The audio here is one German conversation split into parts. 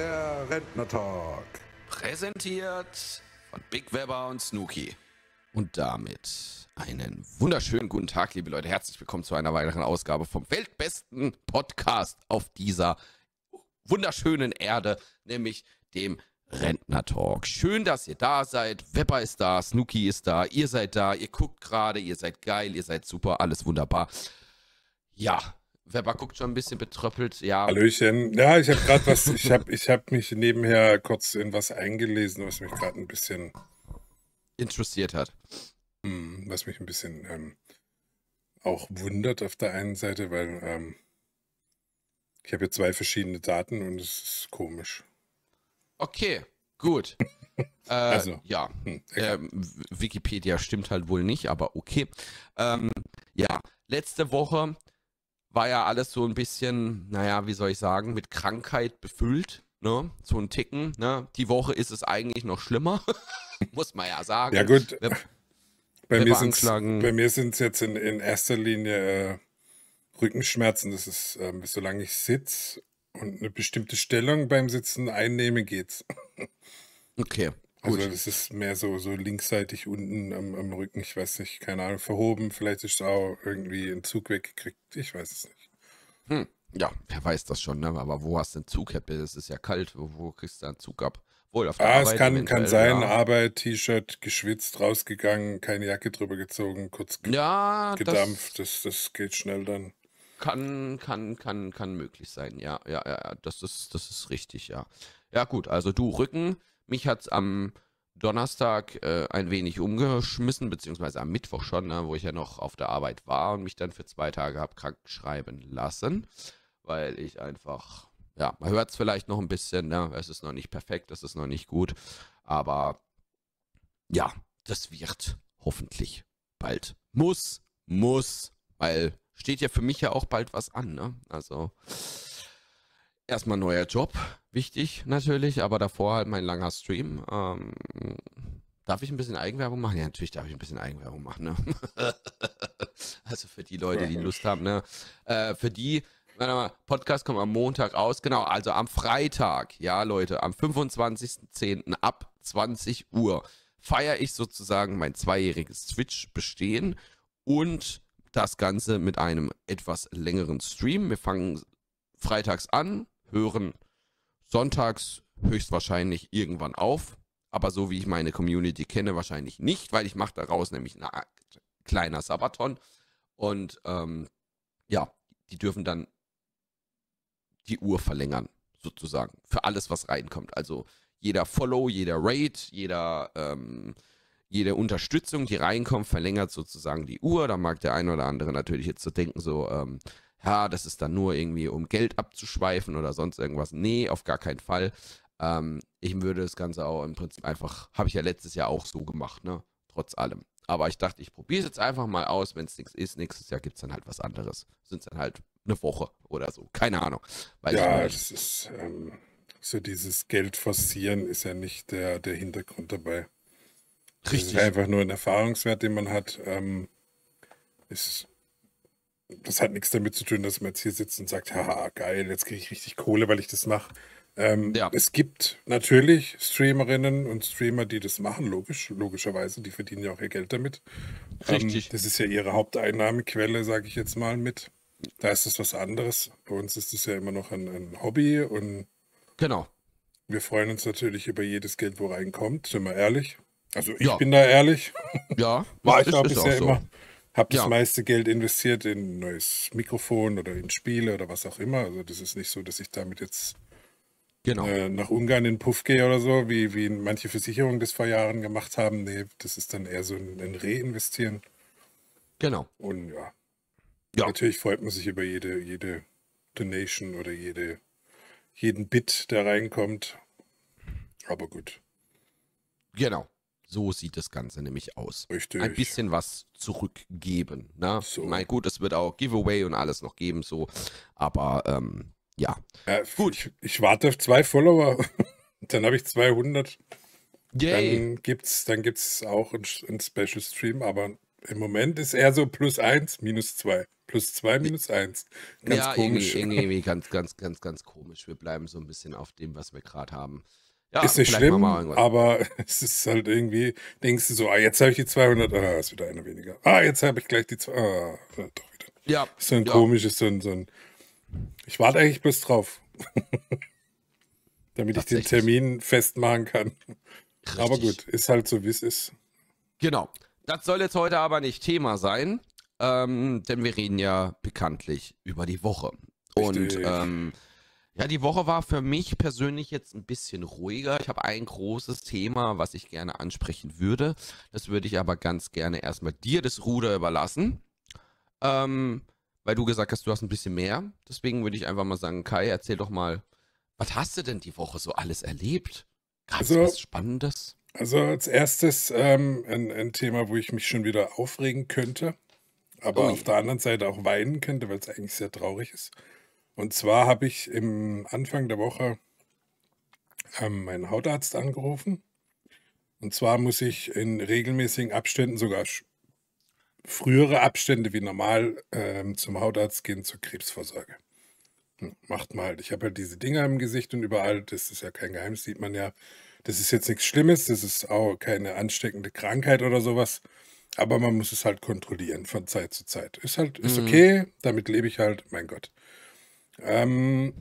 Der Rentner Talk. Präsentiert von Big Webber und Snooky. Und damit einen wunderschönen guten Tag, liebe Leute. Herzlich willkommen zu einer weiteren Ausgabe vom weltbesten Podcast auf dieser wunderschönen Erde, nämlich dem Rentner Talk. Schön, dass ihr da seid. Webber ist da, Snooky ist da, ihr seid da, ihr guckt gerade, ihr seid geil, ihr seid super, alles wunderbar. Ja, Weber guckt schon ein bisschen betröppelt, ja. Hallöchen. Ja, ich habe gerade was, ich habe ich hab mich nebenher kurz in was eingelesen, was mich gerade ein bisschen interessiert hat. Hm, was mich ein bisschen ähm, auch wundert auf der einen Seite, weil ähm, ich habe hier zwei verschiedene Daten und es ist komisch. Okay, gut. äh, also, ja, hm, äh, Wikipedia stimmt halt wohl nicht, aber okay. Ähm, ja, letzte Woche war ja alles so ein bisschen, naja, wie soll ich sagen, mit Krankheit befüllt. Ne? So ein Ticken. Ne? Die Woche ist es eigentlich noch schlimmer, muss man ja sagen. Ja, gut. Wer, bei, mir bei mir sind es jetzt in, in erster Linie äh, Rückenschmerzen. Das ist, ähm, solange ich sitze und eine bestimmte Stellung beim Sitzen einnehme, geht's. Okay. Also Gut. Also das ist mehr so, so linksseitig unten am, am Rücken, ich weiß nicht, keine Ahnung, verhoben, vielleicht ist es auch irgendwie ein Zug weggekriegt, ich weiß es nicht. Hm. Ja, wer weiß das schon, ne? aber wo hast du einen Zug? Es ist ja kalt, wo, wo kriegst du einen Zug ab? Wohl auf der ah, Arbeit. Es kann, kann sein, ja. Arbeit, T-Shirt, geschwitzt, rausgegangen, keine Jacke drüber gezogen, kurz ja, gedampft, das, das, das geht schnell dann. Kann, kann, kann, kann möglich sein, ja, ja, ja, das ist, das ist richtig, ja. Ja, gut, also du Rücken, mich hat es am Donnerstag äh, ein wenig umgeschmissen, beziehungsweise am Mittwoch schon, ne, wo ich ja noch auf der Arbeit war und mich dann für zwei Tage habe krank schreiben lassen, weil ich einfach, ja, man hört es vielleicht noch ein bisschen, ne, es ist noch nicht perfekt, es ist noch nicht gut, aber ja, das wird hoffentlich bald. Muss, muss, weil steht ja für mich ja auch bald was an, ne? Also erstmal neuer Job, wichtig natürlich, aber davor halt mein langer Stream. Ähm, darf ich ein bisschen Eigenwerbung machen? Ja, natürlich darf ich ein bisschen Eigenwerbung machen. Ne? also für die Leute, die Lust haben. Ne? Äh, für die, mal, Podcast kommt am Montag raus, genau, also am Freitag, ja Leute, am 25.10. ab 20 Uhr feiere ich sozusagen mein zweijähriges Twitch-Bestehen und das Ganze mit einem etwas längeren Stream. Wir fangen freitags an, hören sonntags höchstwahrscheinlich irgendwann auf. Aber so wie ich meine Community kenne, wahrscheinlich nicht, weil ich mache daraus nämlich ein kleiner Sabaton. Und ähm, ja, die dürfen dann die Uhr verlängern, sozusagen. Für alles, was reinkommt. Also jeder Follow, jeder Raid, jeder, ähm, jede Unterstützung, die reinkommt, verlängert sozusagen die Uhr. Da mag der eine oder andere natürlich jetzt so denken, so, ähm, ja, das ist dann nur irgendwie, um Geld abzuschweifen oder sonst irgendwas. Nee, auf gar keinen Fall. Ähm, ich würde das Ganze auch im Prinzip einfach, habe ich ja letztes Jahr auch so gemacht, ne? Trotz allem. Aber ich dachte, ich probiere es jetzt einfach mal aus. Wenn es nichts ist, nächstes Jahr gibt es dann halt was anderes. Sind es dann halt eine Woche oder so. Keine Ahnung. Weiß ja, das ist ähm, so dieses Geld forcieren ist ja nicht der, der Hintergrund dabei. Richtig. Das ist einfach nur ein Erfahrungswert, den man hat. Ähm, ist das hat nichts damit zu tun, dass man jetzt hier sitzt und sagt, haha, geil, jetzt kriege ich richtig Kohle, weil ich das mache. Ähm, ja. Es gibt natürlich Streamerinnen und Streamer, die das machen, logisch, logischerweise, die verdienen ja auch ihr Geld damit. Ähm, richtig. Ähm, das ist ja ihre Haupteinnahmequelle, sage ich jetzt mal mit. Da ist es was anderes. Bei uns ist es ja immer noch ein, ein Hobby und genau. Wir freuen uns natürlich über jedes Geld, wo reinkommt, sind wir ehrlich. Also ich ja. bin da ehrlich. Ja, war ich auch bisher so. immer. Habe das ja. meiste Geld investiert in ein neues Mikrofon oder in Spiele oder was auch immer. Also das ist nicht so, dass ich damit jetzt genau. äh, nach Ungarn in Puff gehe oder so, wie, wie manche Versicherungen das vor Jahren gemacht haben. Nee, das ist dann eher so ein, ein Reinvestieren. Genau. Und ja. ja. Natürlich freut man sich über jede, jede Donation oder jede, jeden Bit, der reinkommt. Aber gut. Genau. So sieht das Ganze nämlich aus. Richtig. Ein bisschen was zurückgeben. Ne? So. Mein gut, es wird auch Giveaway und alles noch geben, so. Aber ähm, ja. ja. Gut. Ich, ich, warte auf zwei Follower. dann habe ich 200. Yay. Dann gibt es dann gibt's auch einen, einen Special Stream, aber im Moment ist eher so plus eins, minus zwei. Plus zwei, minus eins. Ganz ja, komisch. Irgendwie, irgendwie ganz, ganz, ganz, ganz komisch. Wir bleiben so ein bisschen auf dem, was wir gerade haben. Ja, ist nicht schlimm, aber es ist halt irgendwie, denkst du so, ah, jetzt habe ich die 200, ah, ist wieder eine weniger. Ah, jetzt habe ich gleich die 200, ah, doch wieder. Ja. Ist so ein ja. komisches, so ein, so ein, ich warte eigentlich bis drauf. Damit ich den Termin festmachen kann. Richtig. Aber gut, ist halt so, wie es ist. Genau. Das soll jetzt heute aber nicht Thema sein, ähm, denn wir reden ja bekanntlich über die Woche. Richtig. Und ähm, ja, die Woche war für mich persönlich jetzt ein bisschen ruhiger. Ich habe ein großes Thema, was ich gerne ansprechen würde. Das würde ich aber ganz gerne erstmal dir das Ruder überlassen. Ähm, weil du gesagt hast, du hast ein bisschen mehr. Deswegen würde ich einfach mal sagen, Kai, erzähl doch mal, was hast du denn die Woche so alles erlebt? Gab es also, was Spannendes? Also als erstes ähm, ein, ein, Thema, wo ich mich schon wieder aufregen könnte, aber Ui. auf der anderen Seite auch weinen könnte, weil es eigentlich sehr traurig ist. Und zwar habe ich im Anfang der Woche ähm, meinen Hautarzt angerufen. Und zwar muss ich in regelmäßigen Abständen, sogar frühere Abstände wie normal, ähm, zum Hautarzt gehen zur Krebsvorsorge. Hm, macht mal halt. Ich habe halt diese Dinger im Gesicht und überall, das ist ja kein Geheimnis, sieht man ja. Das ist jetzt nichts Schlimmes, das ist auch keine ansteckende Krankheit oder sowas. Aber man muss es halt kontrollieren von Zeit zu Zeit. Ist halt, ist mhm. okay, damit lebe ich halt, mein Gott. Ähm,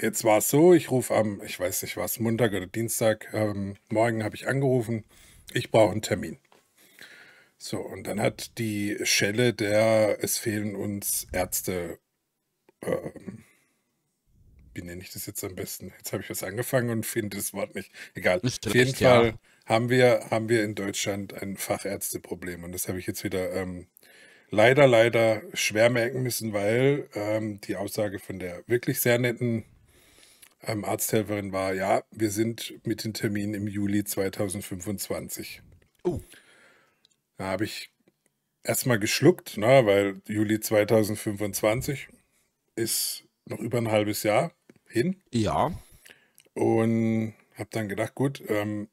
jetzt war es so, ich rufe am, ich weiß nicht was, Montag oder Dienstag, ähm, morgen habe ich angerufen, ich brauche einen Termin. So, und dann hat die Schelle der, es fehlen uns Ärzte, ähm, wie nenne ich das jetzt am besten? Jetzt habe ich was angefangen und finde das Wort nicht. Egal. Auf jeden Fall ja. haben, wir, haben wir in Deutschland ein Fachärzteproblem und das habe ich jetzt wieder ähm, leider, leider schwer merken müssen, weil ähm, die Aussage von der wirklich sehr netten ähm, Arzthelferin war, ja, wir sind mit den Terminen im Juli 2025. Oh. Da habe ich erstmal geschluckt, na, ne, weil Juli 2025 ist noch über ein halbes Jahr hin. Ja. Und habe dann gedacht, gut, ähm,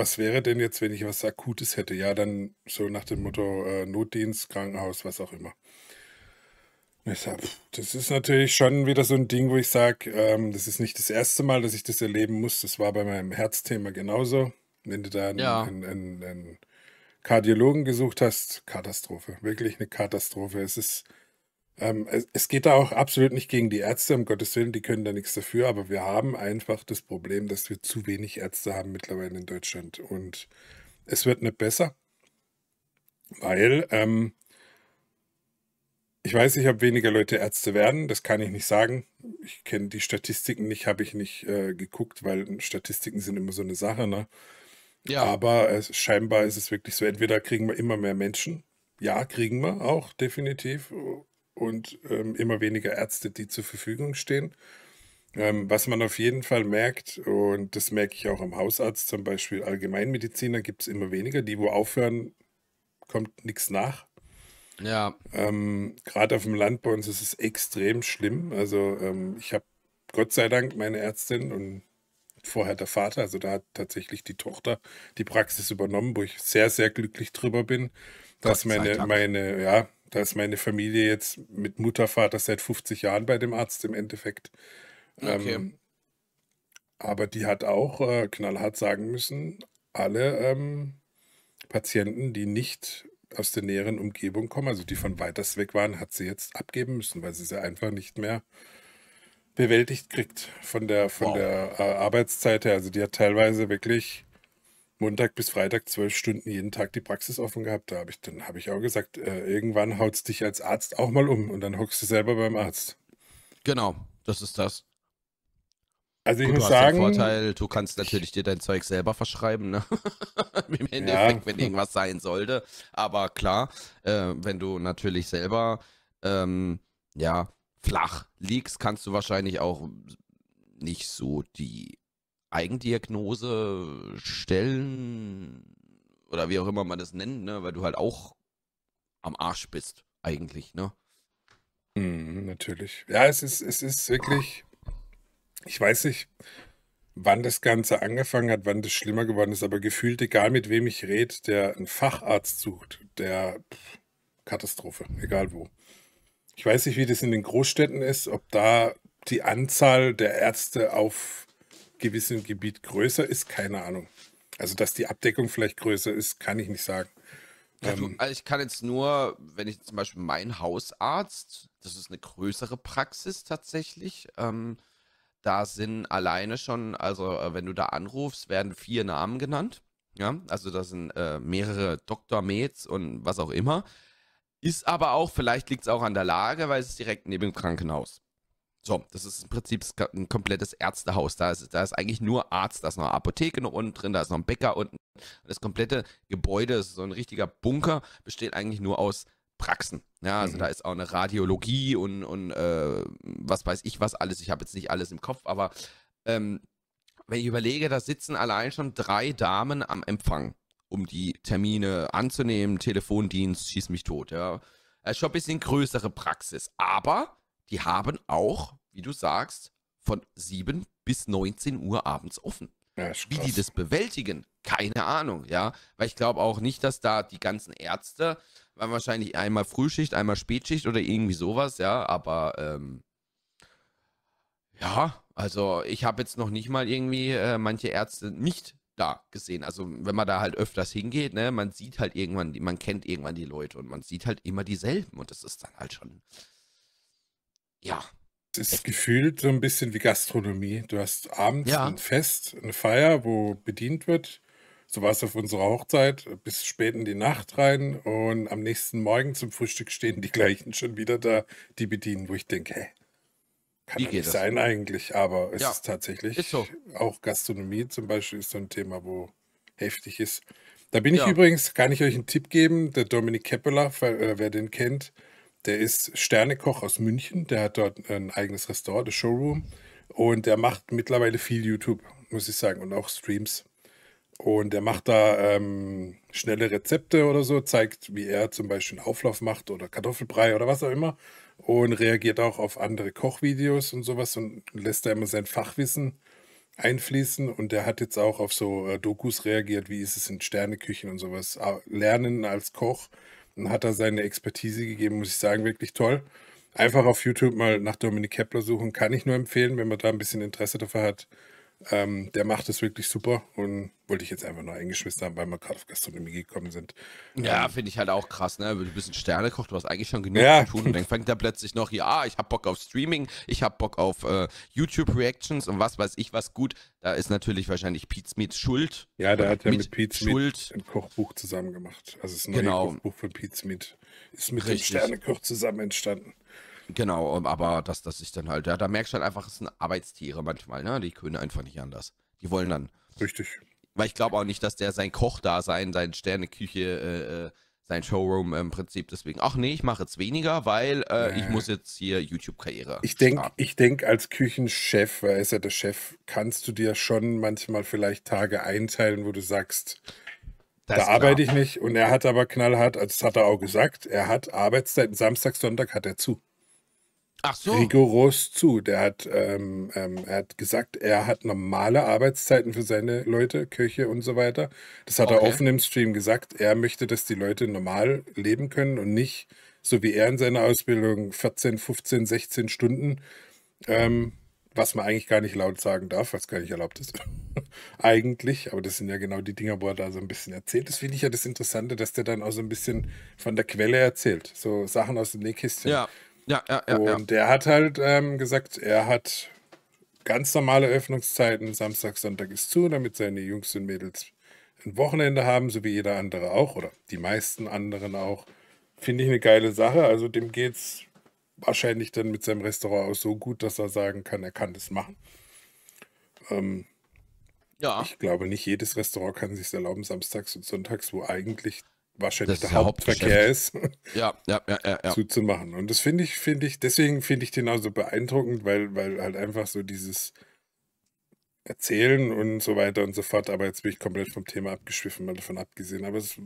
was wäre denn jetzt, wenn ich was Akutes hätte? Ja, dann so nach dem Motto äh, Notdienst, Krankenhaus, was auch immer. Deshalb, das ist natürlich schon wieder so ein Ding, wo ich sage, ähm, das ist nicht das erste Mal, dass ich das erleben muss. Das war bei meinem Herzthema genauso. Wenn du da einen, ja. einen, einen, einen Kardiologen gesucht hast, Katastrophe. Wirklich eine Katastrophe. Es ist ähm, es, es, geht da auch absolut nicht gegen die Ärzte, um Gottes Willen, die können da nichts dafür, aber wir haben einfach das Problem, dass wir zu wenig Ärzte haben mittlerweile in Deutschland. Und es wird nicht besser, weil ähm, ich weiß nicht, ob weniger Leute Ärzte werden, das kann ich nicht sagen. Ich kenne die Statistiken nicht, habe ich nicht äh, geguckt, weil Statistiken sind immer so eine Sache, ne? Ja. Aber äh, scheinbar ist es wirklich so, entweder kriegen wir immer mehr Menschen, ja, kriegen wir auch, definitiv und ähm, immer weniger Ärzte, die zur Verfügung stehen. Ähm, was man auf jeden Fall merkt, und das merke ich auch am Hausarzt zum Beispiel, Allgemeinmediziner gibt es immer weniger. Die, wo aufhören, kommt nichts nach. Ja. Ähm, Gerade auf dem Land bei uns ist es extrem schlimm. Also ähm, ich habe Gott sei Dank meine Ärztin und vorher der Vater, also da hat tatsächlich die Tochter die Praxis übernommen, wo ich sehr, sehr glücklich drüber bin, dass meine, meine, ja, da ist meine Familie jetzt mit Mutter, Vater seit 50 Jahren bei dem Arzt im Endeffekt. Okay. Ähm, aber die hat auch äh, knallhart sagen müssen, alle ähm, Patienten, die nicht aus der näheren Umgebung kommen, also die von weiters weg waren, hat sie jetzt abgeben müssen, weil sie sie einfach nicht mehr bewältigt kriegt von der, von wow. der äh, Arbeitszeit her. Also die hat teilweise wirklich Montag bis Freitag zwölf Stunden jeden Tag die Praxis offen gehabt. Da habe ich dann habe ich auch gesagt, äh, irgendwann haut es dich als Arzt auch mal um und dann hockst du selber beim Arzt. Genau, das ist das. Also ich Gut, muss du sagen, hast den Vorteil, du kannst natürlich dir dein Zeug selber verschreiben, ne? Im Endeffekt, ja. wenn irgendwas sein sollte. Aber klar, äh, wenn du natürlich selber ähm, ja flach liegst, kannst du wahrscheinlich auch nicht so die Eigendiagnose stellen oder wie auch immer man das nennt, ne? weil du halt auch am Arsch bist, eigentlich, ne? Mm, natürlich. Ja, es ist, es ist wirklich, ich weiß nicht, wann das Ganze angefangen hat, wann das schlimmer geworden ist, aber gefühlt, egal mit wem ich rede, der einen Facharzt sucht, der Katastrophe, egal wo. Ich weiß nicht, wie das in den Großstädten ist, ob da die Anzahl der Ärzte auf gewissem Gebiet größer ist, keine Ahnung. Also, dass die Abdeckung vielleicht größer ist, kann ich nicht sagen. Ja, du, ähm, also ich kann jetzt nur, wenn ich zum Beispiel mein Hausarzt, das ist eine größere Praxis tatsächlich, ähm, da sind alleine schon, also äh, wenn du da anrufst, werden vier Namen genannt. Ja, also da sind äh, mehrere Dr. Meds und was auch immer. Ist aber auch, vielleicht liegt es auch an der Lage, weil es ist direkt neben dem Krankenhaus. So, das ist im Prinzip ein komplettes Ärztehaus. Da ist, da ist eigentlich nur Arzt, da ist noch eine Apotheke noch unten drin, da ist noch ein Bäcker unten. Das komplette Gebäude ist so ein richtiger Bunker, besteht eigentlich nur aus Praxen. Ja, also mhm. da ist auch eine Radiologie und, und äh, was weiß ich was alles. Ich habe jetzt nicht alles im Kopf, aber ähm, wenn ich überlege, da sitzen allein schon drei Damen am Empfang, um die Termine anzunehmen, Telefondienst, schieß mich tot, ja. Das ist schon ein bisschen größere Praxis, aber die haben auch, wie du sagst, von 7 bis 19 Uhr abends offen. Ja, wie die das bewältigen, keine Ahnung, ja. Weil ich glaube auch nicht, dass da die ganzen Ärzte, weil wahrscheinlich einmal Frühschicht, einmal Spätschicht oder irgendwie sowas, ja, aber ähm, ja, also ich habe jetzt noch nicht mal irgendwie äh, manche Ärzte nicht da gesehen. Also wenn man da halt öfters hingeht, ne, man sieht halt irgendwann, man kennt irgendwann die Leute und man sieht halt immer dieselben und das ist dann halt schon ja. Es ist gefühlt so ein bisschen wie Gastronomie. Du hast abends ja. ein Fest, eine Feier, wo bedient wird. So war es auf unserer Hochzeit, bis spät in die Nacht rein. Und am nächsten Morgen zum Frühstück stehen die gleichen schon wieder da, die bedienen, wo ich denke, hä, kann nicht das? sein eigentlich. Aber es ja. ist tatsächlich ist so. auch Gastronomie zum Beispiel ist so ein Thema, wo heftig ist. Da bin ich ja. übrigens, kann ich euch einen Tipp geben, der Dominik Keppeler, äh, wer den kennt, der ist Sternekoch aus München. Der hat dort ein eigenes Restaurant, das Showroom. Und der macht mittlerweile viel YouTube, muss ich sagen, und auch Streams. Und er macht da ähm, schnelle Rezepte oder so, zeigt, wie er zum Beispiel einen Auflauf macht oder Kartoffelbrei oder was auch immer. Und reagiert auch auf andere Kochvideos und sowas und lässt da immer sein Fachwissen einfließen. Und der hat jetzt auch auf so äh, Dokus reagiert, wie ist es in Sterneküchen und sowas. Lernen als Koch hat da seine Expertise gegeben, muss ich sagen, wirklich toll. Einfach auf YouTube mal nach Dominik Kepler suchen, kann ich nur empfehlen, wenn man da ein bisschen Interesse dafür hat. Ähm, der macht es wirklich super und wollte ich jetzt einfach nur eingeschmissen haben, weil wir gerade auf Gastronomie gekommen sind. Ja, ähm, finde ich halt auch krass, ne? Du bist ein Sternekoch, du hast eigentlich schon genug ja. zu tun und dann fängt er plötzlich noch, ja, ich habe Bock auf Streaming, ich habe Bock auf äh, YouTube-Reactions und was weiß ich was gut. Da ist natürlich wahrscheinlich Pete Smith schuld. Ja, da hat er mit, mit Pete Smith ein Kochbuch zusammen gemacht. Also das neue genau. Kochbuch von Pete Smith ist mit Richtig. dem Sternekoch zusammen entstanden. Genau, aber dass das sich dann halt, ja, da merkst du halt einfach, es sind Arbeitstiere manchmal, ne? Die können einfach nicht anders. Die wollen dann. Richtig. Weil ich glaube auch nicht, dass der sein Kochdasein, sein Sterneküche, äh, äh, sein Showroom im Prinzip deswegen, ach nee, ich mache jetzt weniger, weil äh, ich muss jetzt hier YouTube-Karriere. Ich denke, ich denke, als Küchenchef, weil er ist ja der Chef, kannst du dir schon manchmal vielleicht Tage einteilen, wo du sagst, das da arbeite ich nicht. Und er hat aber knallhart, also das hat er auch gesagt, er hat Arbeitszeiten, Samstag, Sonntag hat er zu. Ach so. rigoros zu. Der hat, ähm, ähm, er hat gesagt, er hat normale Arbeitszeiten für seine Leute, Köche und so weiter. Das hat er offen im Stream gesagt. Er möchte, dass die Leute normal leben können und nicht, so wie er in seiner Ausbildung, 14, 15, 16 Stunden, ähm, was man eigentlich gar nicht laut sagen darf, was gar nicht erlaubt ist. eigentlich, aber das sind ja genau die Dinger, wo er da so ein bisschen erzählt. Das finde ich ja das Interessante, dass der dann auch so ein bisschen von der Quelle erzählt. So Sachen aus dem Nähkästchen. Ja. Ja, ja, ja. Und der hat halt ähm, gesagt, er hat ganz normale Öffnungszeiten. Samstag, Sonntag ist zu, damit seine Jungs und Mädels ein Wochenende haben, so wie jeder andere auch oder die meisten anderen auch. Finde ich eine geile Sache. Also dem geht es wahrscheinlich dann mit seinem Restaurant auch so gut, dass er sagen kann, er kann das machen. Ähm, ja. Ich glaube, nicht jedes Restaurant kann sich erlauben, samstags und sonntags, wo eigentlich wahrscheinlich der Hauptverkehr ist, ja, ja, ja, ja, ja. zuzumachen. Und das finde ich, finde ich, deswegen finde ich den auch so beeindruckend, weil, weil halt einfach so dieses Erzählen und so weiter und so fort, aber jetzt bin ich komplett vom Thema abgeschwiffen, mal davon abgesehen. Aber es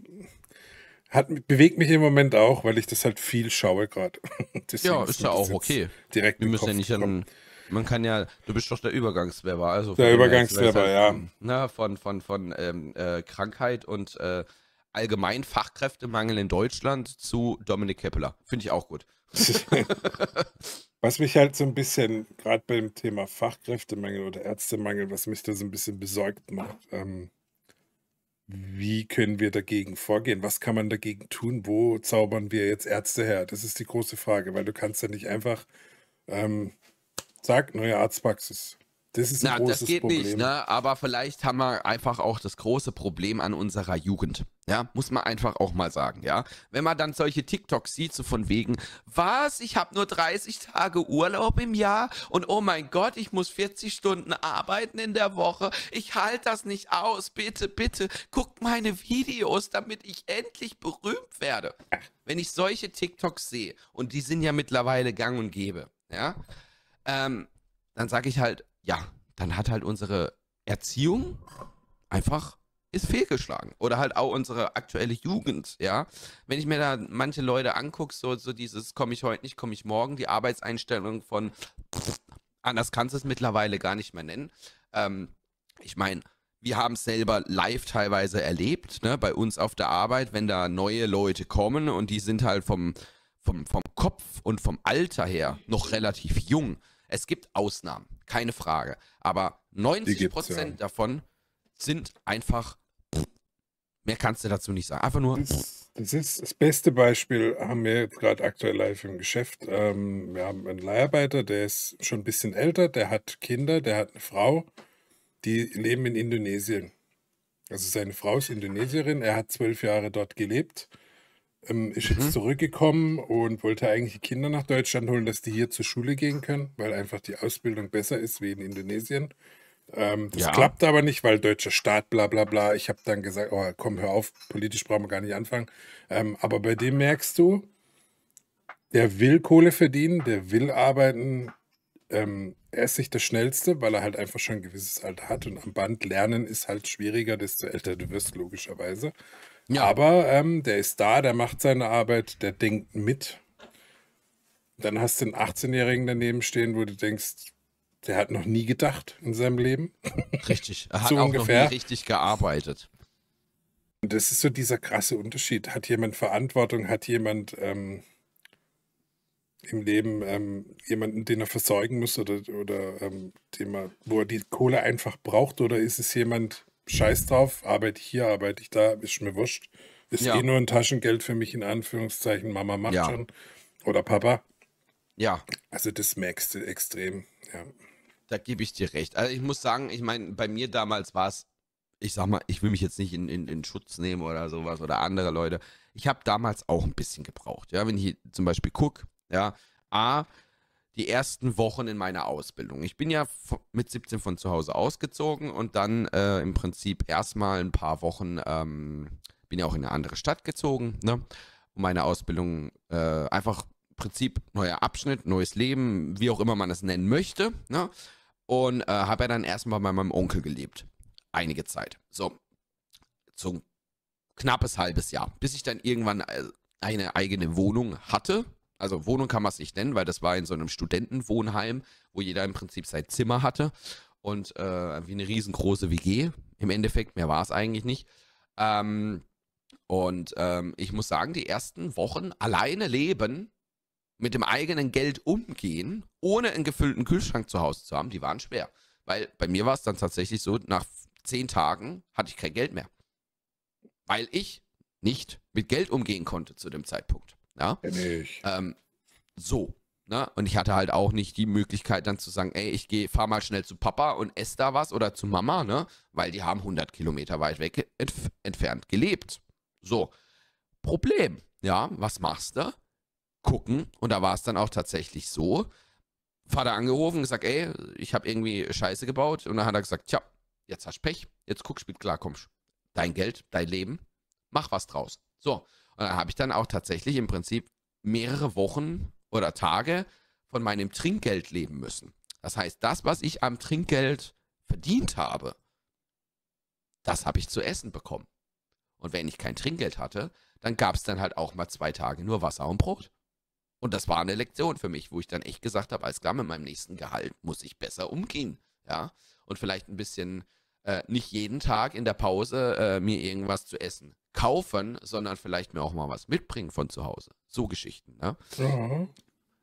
hat, bewegt mich im Moment auch, weil ich das halt viel schaue gerade. ja, ist ja auch okay. Direkt Wir müssen ja nicht an, Man kann ja, du bist doch der Übergangswerber, also der Übergangswerber, ja. Na, von von von ähm, äh, Krankheit und äh, allgemein Fachkräftemangel in Deutschland zu Dominik Keppeler. Finde ich auch gut. was mich halt so ein bisschen, gerade beim Thema Fachkräftemangel oder Ärztemangel, was mich da so ein bisschen besorgt macht, ähm, wie können wir dagegen vorgehen? Was kann man dagegen tun? Wo zaubern wir jetzt Ärzte her? Das ist die große Frage, weil du kannst ja nicht einfach ähm, sag, neue Arztpraxis. Das ist ein Na, großes das geht Problem. nicht, ne? Aber vielleicht haben wir einfach auch das große Problem an unserer Jugend. Ja, muss man einfach auch mal sagen, ja. Wenn man dann solche TikToks sieht, so von wegen, was, ich habe nur 30 Tage Urlaub im Jahr und oh mein Gott, ich muss 40 Stunden arbeiten in der Woche. Ich halte das nicht aus. Bitte, bitte, guckt meine Videos, damit ich endlich berühmt werde. Wenn ich solche TikToks sehe, und die sind ja mittlerweile gang und gäbe, ja, ähm, dann sage ich halt, ja, dann hat halt unsere Erziehung einfach ist fehlgeschlagen. Oder halt auch unsere aktuelle Jugend, ja. Wenn ich mir da manche Leute angucke, so, so dieses komme ich heute nicht, komme ich morgen, die Arbeitseinstellung von pff, anders kannst du es mittlerweile gar nicht mehr nennen. Ähm, ich meine, wir haben es selber live teilweise erlebt, ne, bei uns auf der Arbeit, wenn da neue Leute kommen und die sind halt vom, vom, vom Kopf und vom Alter her noch relativ jung. Es gibt Ausnahmen, keine Frage. Aber 90 Prozent ja. davon sind einfach. Mehr kannst du dazu nicht sagen. Einfach nur. Das, das ist das beste Beispiel, haben wir gerade aktuell live im Geschäft. Ähm, wir haben einen Leiharbeiter, der ist schon ein bisschen älter, der hat Kinder, der hat eine Frau, die leben in Indonesien. Also seine Frau ist Indonesierin, er hat zwölf Jahre dort gelebt ähm, ist jetzt mhm. zurückgekommen und wollte eigentlich Kinder nach Deutschland holen, dass die hier zur Schule gehen können, weil einfach die Ausbildung besser ist wie in Indonesien. Ähm, das ja. klappt aber nicht, weil deutscher Staat, bla bla bla. Ich habe dann gesagt, oh komm, hör auf, politisch brauchen wir gar nicht anfangen. Ähm, aber bei dem merkst du, der will Kohle verdienen, der will arbeiten. Ähm, er ist nicht der Schnellste, weil er halt einfach schon ein gewisses Alter hat und am Band lernen ist halt schwieriger, desto älter du wirst, logischerweise. Ja. Aber ähm, der ist da, der macht seine Arbeit, der denkt mit. Dann hast du einen 18-Jährigen daneben stehen, wo du denkst, der hat noch nie gedacht in seinem Leben. Richtig, er hat so auch ungefähr. noch nie richtig gearbeitet. Und das ist so dieser krasse Unterschied. Hat jemand Verantwortung? Hat jemand ähm, im Leben ähm, jemanden, den er versorgen muss oder, oder ähm, den man, wo er die Kohle einfach braucht? Oder ist es jemand, scheiß drauf, arbeite ich hier, arbeite ich da, ist mir wurscht. Ist ja. eh nur ein Taschengeld für mich in Anführungszeichen. Mama macht ja. schon. Oder Papa. Ja. Also das merkst du extrem, ja. Da gebe ich dir recht. Also ich muss sagen, ich meine, bei mir damals war es, ich sag mal, ich will mich jetzt nicht in, in, in Schutz nehmen oder sowas oder andere Leute. Ich habe damals auch ein bisschen gebraucht. Ja, wenn ich zum Beispiel gucke, ja, A, die ersten Wochen in meiner Ausbildung. Ich bin ja mit 17 von zu Hause ausgezogen und dann äh, im Prinzip erstmal ein paar Wochen, ähm, bin ja auch in eine andere Stadt gezogen, ne? Und meine Ausbildung äh, einfach im Prinzip neuer Abschnitt, neues Leben, wie auch immer man es nennen möchte, ne? Und äh, habe ja dann erstmal bei meinem Onkel gelebt. Einige Zeit. So. So ein knappes halbes Jahr. Bis ich dann irgendwann äh, eine eigene Wohnung hatte, also Wohnung kann man es nicht nennen, weil das war in so einem Studentenwohnheim, wo jeder im Prinzip sein Zimmer hatte und äh, wie eine riesengroße WG. Im Endeffekt, mehr war es eigentlich nicht. Ähm, und ähm, ich muss sagen, die ersten Wochen alleine leben, mit dem eigenen Geld umgehen, ohne einen gefüllten Kühlschrank zu Hause zu haben, die waren schwer. Weil bei mir war es dann tatsächlich so, nach zehn Tagen hatte ich kein Geld mehr. Weil ich nicht mit Geld umgehen konnte zu dem Zeitpunkt. Ja? Ähm, so. Ne? Und ich hatte halt auch nicht die Möglichkeit dann zu sagen, ey, ich gehe, fahr mal schnell zu Papa und esse da was oder zu Mama, ne? Weil die haben 100 Kilometer weit weg entf entfernt gelebt. So. Problem. Ja, was machst du? Gucken. Und da war es dann auch tatsächlich so. Vater angerufen gesagt, ey, ich habe irgendwie Scheiße gebaut. Und dann hat er gesagt, tja, jetzt hast du Pech. Jetzt guck, spielt klar, kommst. Dein Geld, dein Leben, mach was draus. So. Und dann habe ich dann auch tatsächlich im Prinzip mehrere Wochen oder Tage von meinem Trinkgeld leben müssen. Das heißt, das, was ich am Trinkgeld verdient habe, das habe ich zu essen bekommen. Und wenn ich kein Trinkgeld hatte, dann gab es dann halt auch mal zwei Tage nur Wasser und Brot. Und das war eine Lektion für mich, wo ich dann echt gesagt habe, als klar, mit meinem nächsten Gehalt muss ich besser umgehen. Ja. Und vielleicht ein bisschen äh, nicht jeden Tag in der Pause äh, mir irgendwas zu essen kaufen, sondern vielleicht mir auch mal was mitbringen von zu Hause. So Geschichten. Ne? Mhm.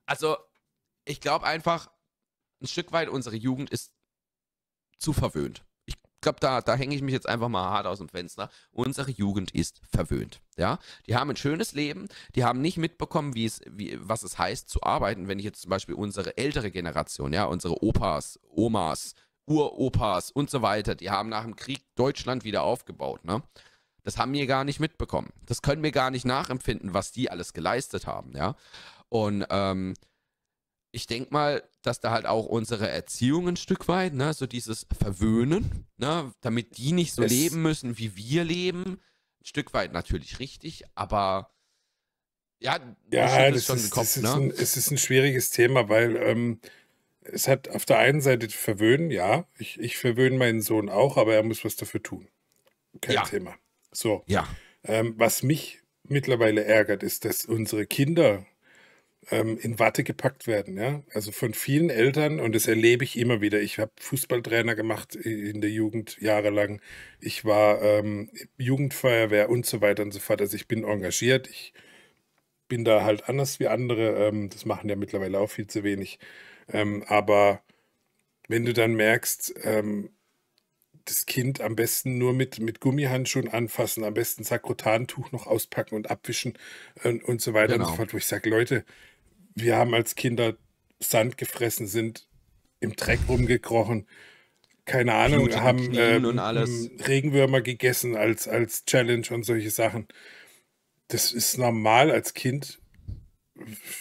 Also, ich glaube einfach, ein Stück weit unsere Jugend ist zu verwöhnt glaube, da, da hänge ich mich jetzt einfach mal hart aus dem Fenster. Unsere Jugend ist verwöhnt. Ja, die haben ein schönes Leben, die haben nicht mitbekommen, wie es, wie, was es heißt zu arbeiten. Wenn ich jetzt zum Beispiel unsere ältere Generation, ja, unsere Opas, Omas, Uropas und so weiter, die haben nach dem Krieg Deutschland wieder aufgebaut, ne? Das haben wir gar nicht mitbekommen. Das können wir gar nicht nachempfinden, was die alles geleistet haben, ja. Und ähm, ich denke mal, dass da halt auch unsere Erziehung ein Stück weit, ne, so dieses Verwöhnen, ne, damit die nicht so es leben müssen, wie wir leben, ein Stück weit natürlich richtig, aber ja, ja das, schon ist, Kopf, das ist ne? ein, es ist ein schwieriges Thema, weil ähm, es hat auf der einen Seite Verwöhnen, ja, ich, ich verwöhne meinen Sohn auch, aber er muss was dafür tun. Kein ja. Thema. So. Ja. Ähm, was mich mittlerweile ärgert, ist, dass unsere Kinder ähm, in Watte gepackt werden. Ja? Also von vielen Eltern, und das erlebe ich immer wieder. Ich habe Fußballtrainer gemacht in der Jugend jahrelang. Ich war ähm, Jugendfeuerwehr und so weiter und so fort. Also ich bin engagiert. Ich bin da halt anders wie andere. Ähm, das machen ja mittlerweile auch viel zu wenig. Ähm, aber wenn du dann merkst, ähm, das Kind am besten nur mit, mit Gummihandschuhen anfassen, am besten Sakrotantuch noch auspacken und abwischen und, und so weiter genau. und so genau. fort, wo ich sage, Leute, wir haben als Kinder Sand gefressen, sind im Dreck rumgekrochen, keine Ahnung, Blut haben ähm, Regenwürmer gegessen als, als Challenge und solche Sachen. Das ist normal als Kind.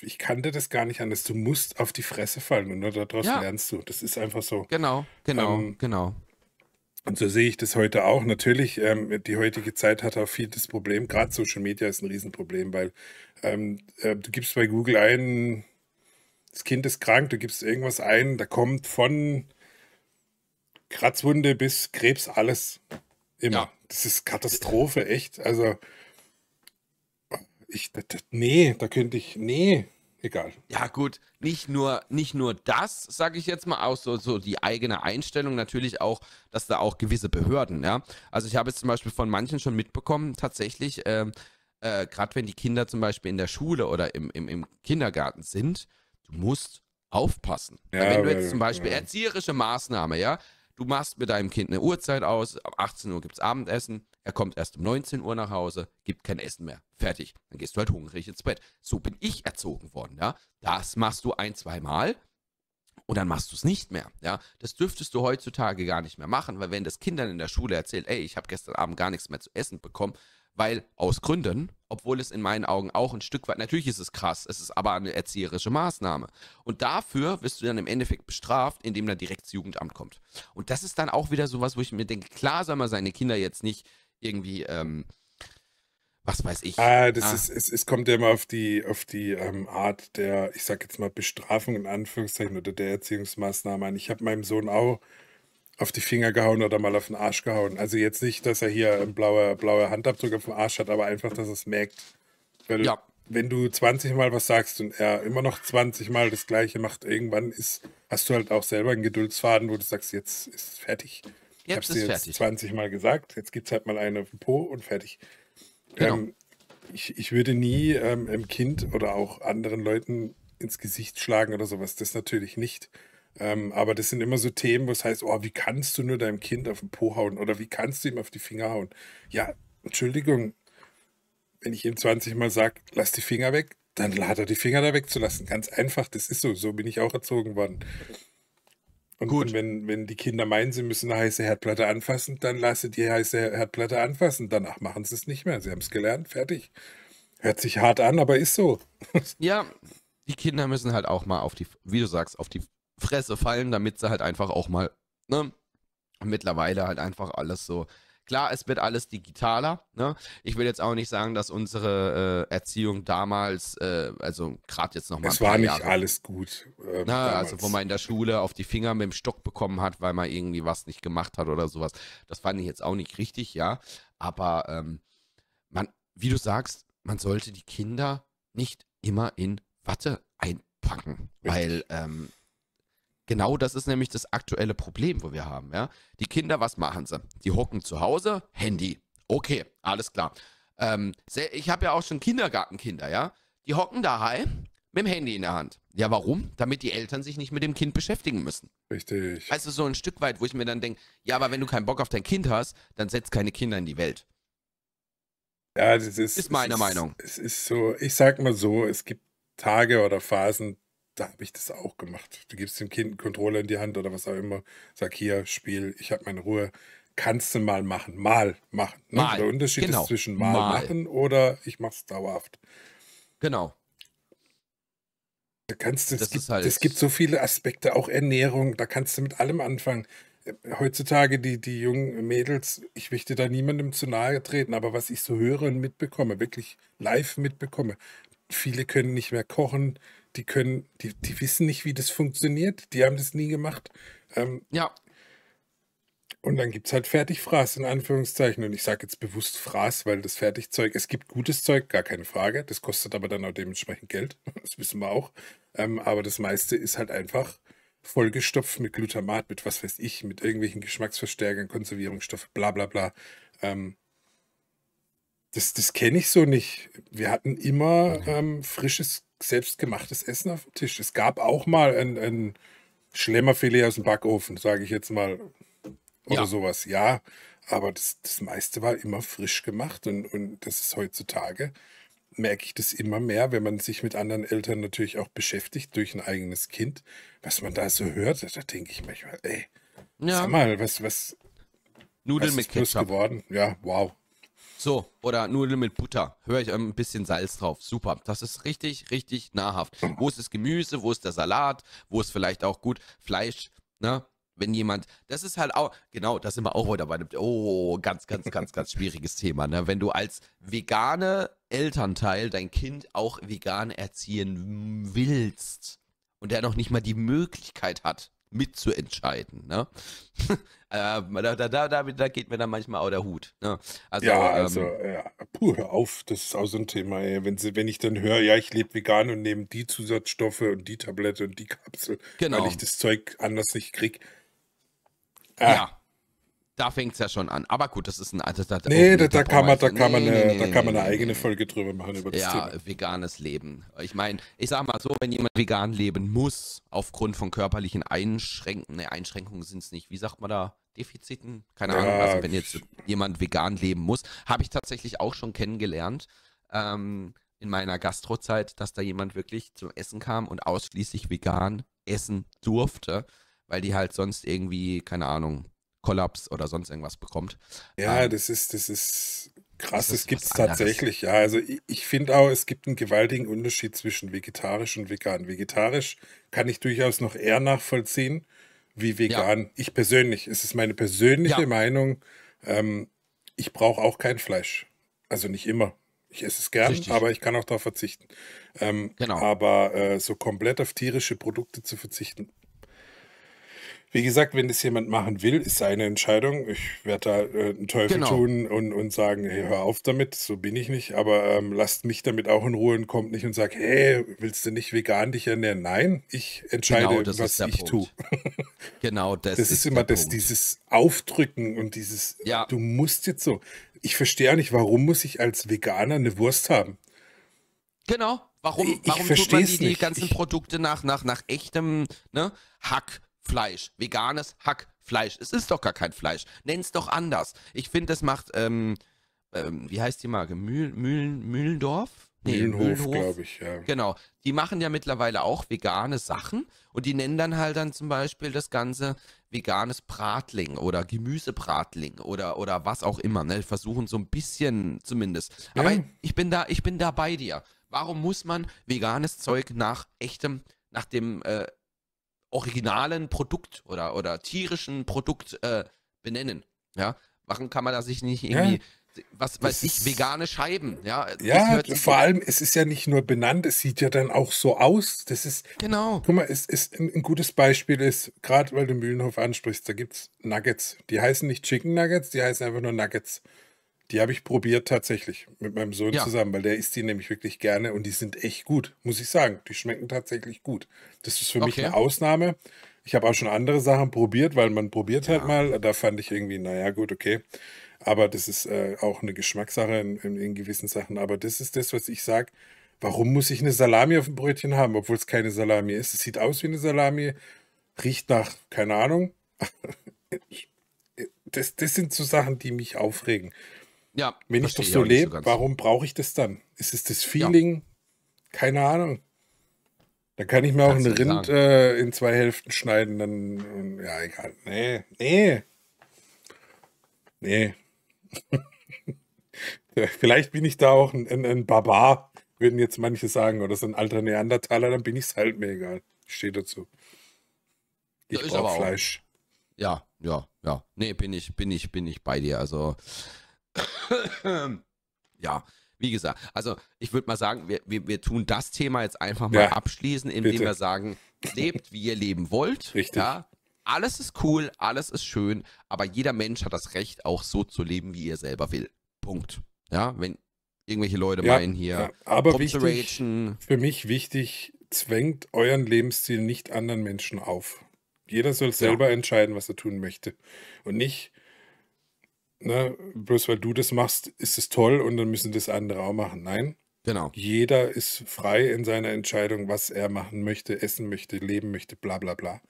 Ich kannte das gar nicht anders. Du musst auf die Fresse fallen und nur daraus ja. lernst du. Das ist einfach so. Genau, genau, ähm, genau. Und so sehe ich das heute auch. Natürlich, ähm, die heutige Zeit hat auch viel das Problem, gerade Social Media ist ein Riesenproblem, weil ähm, äh, du gibst bei Google ein, das Kind ist krank, du gibst irgendwas ein, da kommt von Kratzwunde bis Krebs alles. Immer. Ja. Das ist Katastrophe, echt. Also, ich, nee, da könnte ich, nee, egal. Ja, gut, nicht nur, nicht nur das, sage ich jetzt mal, auch so, so die eigene Einstellung, natürlich auch, dass da auch gewisse Behörden, ja. Also ich habe jetzt zum Beispiel von manchen schon mitbekommen, tatsächlich, ähm, äh, gerade wenn die Kinder zum Beispiel in der Schule oder im, im, im Kindergarten sind, du musst aufpassen. Ja, wenn du jetzt zum Beispiel ja. erzieherische Maßnahme, ja, du machst mit deinem Kind eine Uhrzeit aus, ab 18 Uhr gibt es Abendessen, er kommt erst um 19 Uhr nach Hause, gibt kein Essen mehr. Fertig. Dann gehst du halt hungrig ins Bett. So bin ich erzogen worden, ja. Das machst du ein, zwei Mal und dann machst du es nicht mehr, ja. Das dürftest du heutzutage gar nicht mehr machen, weil wenn das Kind dann in der Schule erzählt, ey, ich habe gestern Abend gar nichts mehr zu essen bekommen, weil aus Gründen, obwohl es in meinen Augen auch ein Stück weit, natürlich ist es krass, es ist aber eine erzieherische Maßnahme. Und dafür wirst du dann im Endeffekt bestraft, indem dann direkt das Jugendamt kommt. Und das ist dann auch wieder sowas, wo ich mir denke, klar soll man seine Kinder jetzt nicht irgendwie, ähm, was weiß ich. Ah, das ah. Ist, es, es kommt ja immer auf die, auf die ähm, Art der, ich sag jetzt mal, Bestrafung in Anführungszeichen oder der Erziehungsmaßnahme an. Ich habe meinem Sohn auch auf die Finger gehauen oder mal auf den Arsch gehauen. Also jetzt nicht, dass er hier ein blauer, blauer Handabdruck auf dem Arsch hat, aber einfach, dass er es merkt. Weil ja. wenn du 20 Mal was sagst und er immer noch 20 Mal das Gleiche macht, irgendwann ist, hast du halt auch selber einen Geduldsfaden, wo du sagst, jetzt ist es fertig. Jetzt ich habe es dir jetzt 20 Mal gesagt, jetzt gibt es halt mal eine auf den Po und fertig. Genau. Ähm, ich, ich würde nie ähm, einem Kind oder auch anderen Leuten ins Gesicht schlagen oder sowas. Das natürlich nicht. Ähm, aber das sind immer so Themen, wo es heißt, oh, wie kannst du nur deinem Kind auf den Po hauen oder wie kannst du ihm auf die Finger hauen? Ja, Entschuldigung, wenn ich ihm 20 Mal sage, lass die Finger weg, dann hat er die Finger da wegzulassen. Ganz einfach, das ist so. So bin ich auch erzogen worden. Und, Gut. und wenn, wenn die Kinder meinen, sie müssen eine heiße Herdplatte anfassen, dann lasse die heiße Herdplatte anfassen. Danach machen sie es nicht mehr. Sie haben es gelernt, fertig. Hört sich hart an, aber ist so. Ja, die Kinder müssen halt auch mal auf die, wie du sagst, auf die Fresse fallen, damit sie halt einfach auch mal, ne, mittlerweile halt einfach alles so. Klar, es wird alles digitaler. Ne? Ich will jetzt auch nicht sagen, dass unsere äh, Erziehung damals, äh, also gerade jetzt nochmal. Es war nicht Jahre, alles gut. Äh, na, also, wo man in der Schule auf die Finger mit dem Stock bekommen hat, weil man irgendwie was nicht gemacht hat oder sowas. Das fand ich jetzt auch nicht richtig, ja. Aber ähm, man, wie du sagst, man sollte die Kinder nicht immer in Watte einpacken. Richtig. Weil ähm, genau das ist nämlich das aktuelle Problem, wo wir haben. Ja? Die Kinder, was machen sie? Die hocken zu Hause, Handy. Okay, alles klar. Ähm, ich habe ja auch schon Kindergartenkinder, ja. Die hocken daheim mit dem Handy in der Hand. Ja, warum? Damit die Eltern sich nicht mit dem Kind beschäftigen müssen. Richtig. Also so ein Stück weit, wo ich mir dann denke, ja, aber wenn du keinen Bock auf dein Kind hast, dann setz keine Kinder in die Welt. Ja, das ist, ist meine ist, Meinung. Es ist so, ich sag mal so, es gibt Tage oder Phasen, da habe ich das auch gemacht. Du gibst dem Kind einen Controller in die Hand oder was auch immer, sag hier, Spiel, ich habe meine Ruhe. Kannst du mal machen, mal machen. Ne? Mal. Der Unterschied genau. ist zwischen mal, mal, machen oder ich mach's dauerhaft. Genau. Da kannst du, es, gibt, halt es gibt so viele Aspekte, auch Ernährung, da kannst du mit allem anfangen. Heutzutage die, die jungen Mädels, ich möchte da niemandem zu nahe treten, aber was ich so höre und mitbekomme, wirklich live mitbekomme, viele können nicht mehr kochen, die können, die, die wissen nicht, wie das funktioniert, die haben das nie gemacht. Ähm, ja. Und dann gibt es halt Fertigfraß in Anführungszeichen. Und ich sage jetzt bewusst Fraß, weil das Fertigzeug, es gibt gutes Zeug, gar keine Frage. Das kostet aber dann auch dementsprechend Geld. Das wissen wir auch. Ähm, aber das meiste ist halt einfach vollgestopft mit Glutamat, mit was weiß ich, mit irgendwelchen Geschmacksverstärkern, Konservierungsstoffe, bla bla bla. Ähm, das das kenne ich so nicht. Wir hatten immer ähm, frisches, selbstgemachtes Essen auf dem Tisch. Es gab auch mal ein, ein Schlemmerfilet aus dem Backofen, sage ich jetzt mal, oder ja. sowas. Ja, aber das, das meiste war immer frisch gemacht und, und das ist heutzutage, merke ich das immer mehr, wenn man sich mit anderen Eltern natürlich auch beschäftigt durch ein eigenes Kind, was man da so hört, da denke ich manchmal, ey, ja. sag mal, was, was, Nudeln was mit Ketchup geworden? Ja, wow. So, oder Nudeln mit Butter. Höre ich ein bisschen Salz drauf. Super. Das ist richtig, richtig nahrhaft. Wo ist das Gemüse? Wo ist der Salat? Wo ist vielleicht auch gut Fleisch? Ne? wenn jemand, das ist halt auch, genau, da sind wir auch heute bei dem, oh, ganz, ganz, ganz, ganz schwieriges Thema, ne? Wenn du als vegane Elternteil dein Kind auch vegan erziehen willst und der noch nicht mal die Möglichkeit hat, mitzuentscheiden, ne? äh, da, da, da, da geht mir dann manchmal auch der Hut. Ne? Also, ja, also, ähm, ja, puh, hör auf, das ist auch so ein Thema, ey. Wenn, wenn ich dann höre, ja, ich lebe vegan und nehme die Zusatzstoffe und die Tablette und die Kapsel, genau. weil ich das Zeug anders nicht kriege, Ah. Ja. Da fängt es ja schon an. Aber gut, das ist ein. Das, das, nee, da, da, kann man, da, kann man, eine, nee, da kann man eine eigene Folge drüber machen über das ja, Thema. veganes Leben. Ich meine, ich sag mal so, wenn jemand vegan leben muss, aufgrund von körperlichen Einschränkungen, ne, Einschränkungen sind es nicht, wie sagt man da? Defiziten? Keine ja. Ahnung. Also, wenn jetzt jemand vegan leben muss, habe ich tatsächlich auch schon kennengelernt. Ähm, in meiner Gastrozeit, dass da jemand wirklich zum Essen kam und ausschließlich vegan essen durfte weil die halt sonst irgendwie, keine Ahnung, Kollaps oder sonst irgendwas bekommt. Ja, ähm, das ist, das ist krass, das, das gibt es tatsächlich, ja. Also ich, ich finde auch, es gibt einen gewaltigen Unterschied zwischen vegetarisch und vegan. Vegetarisch kann ich durchaus noch eher nachvollziehen wie vegan. Ja. Ich persönlich, es ist meine persönliche ja. Meinung, ähm, ich brauche auch kein Fleisch. Also nicht immer. Ich esse es gern, Richtig. aber ich kann auch darauf verzichten. Ähm, genau. Aber äh, so komplett auf tierische Produkte zu verzichten, wie gesagt, wenn das jemand machen will, ist seine Entscheidung. Ich werde da äh, einen Teufel genau. tun und, und sagen, hey, hör auf damit, so bin ich nicht. Aber ähm, lasst mich damit auch in Ruhe und kommt nicht und sagt, hey, willst du nicht vegan dich ernähren? Nein, ich entscheide, genau, was ich tue. genau, das, das ist, ist immer das, dieses Aufdrücken und dieses, ja. du musst jetzt so. Ich verstehe auch nicht, warum muss ich als Veganer eine Wurst haben? Genau. Warum, warum tut man die, die ganzen ich, Produkte nach, nach, nach echtem ne, Hack Fleisch. Veganes Hackfleisch. Es ist doch gar kein Fleisch. Nenn es doch anders. Ich finde, das macht, ähm, ähm, wie heißt die Marke? Mühl, Mühlen, Mühlendorf? Nee, Mühlenhof, glaube ich, ja. Genau. Die machen ja mittlerweile auch vegane Sachen und die nennen dann halt dann zum Beispiel das Ganze veganes Bratling oder Gemüsebratling oder, oder was auch immer. Ne? Versuchen so ein bisschen zumindest. Aber ja. ich bin da, ich bin da bei dir. Warum muss man veganes Zeug nach echtem, nach dem äh, originalen Produkt oder, oder tierischen Produkt äh, benennen. Ja, warum kann man da sich nicht irgendwie, ja, was weiß ich, vegane Scheiben, ja. Ja, vor allem, es ist ja nicht nur benannt, es sieht ja dann auch so aus. Das ist, genau. Guck mal, es ist ein, ein gutes Beispiel ist, gerade weil du Mühlenhof ansprichst, da gibt es Nuggets. Die heißen nicht Chicken Nuggets, die heißen einfach nur Nuggets. Die habe ich probiert tatsächlich mit meinem Sohn Ja. zusammen, weil der isst die nämlich wirklich gerne und die sind echt gut, muss ich sagen. Die schmecken tatsächlich gut. Das ist für mich Okay. eine Ausnahme. Ich habe auch schon andere Sachen probiert, weil man probiert halt Ja. mal. Da fand ich irgendwie, naja, gut, okay. Aber das ist äh, auch eine Geschmackssache in, in, in gewissen Sachen. Aber das ist das, was ich sage. Warum muss ich eine Salami auf dem Brötchen haben, obwohl es keine Salami ist? Es sieht aus wie eine Salami, riecht nach, keine Ahnung. Das, das sind so Sachen, die mich aufregen. Ja, Wenn ich doch so auch lebe, ganz. warum brauche ich das dann? Ist es das Feeling? Keine Ahnung. Dann kann ich mir auch Kannst ein du nicht Rind äh, in zwei Hälften schneiden, dann, und, ja, egal. Nee, nee. Nee. Ja, Vielleicht bin ich da auch ein, ein, ein Barbar, würden jetzt manche sagen, oder so ein alter Neandertaler, dann bin ich es halt mir egal. Ich stehe dazu. Ich Ja, aber brauche auch- Fleisch. Ja, ja, ja. Nee, bin ich, bin ich, bin ich bei dir. Also, ja, wie gesagt, also ich würde mal sagen, wir, wir, wir tun das Thema jetzt einfach mal Ja, abschließen, indem bitte. wir sagen, lebt, wie ihr leben wollt. Richtig. Ja, alles ist cool, alles ist schön, aber jeder Mensch hat das Recht, auch so zu leben, wie er selber will. Punkt. Ja, wenn irgendwelche Leute Ja, meinen hier ja, aber wichtig, für mich wichtig, zwängt euren Lebensstil nicht anderen Menschen auf. Jeder soll selber entscheiden, was er tun möchte. Und nicht, ne, bloß weil du das machst, ist es toll und dann müssen das andere auch machen. Nein, genau. jeder ist frei in seiner Entscheidung, was er machen möchte, essen möchte, leben möchte, bla bla bla.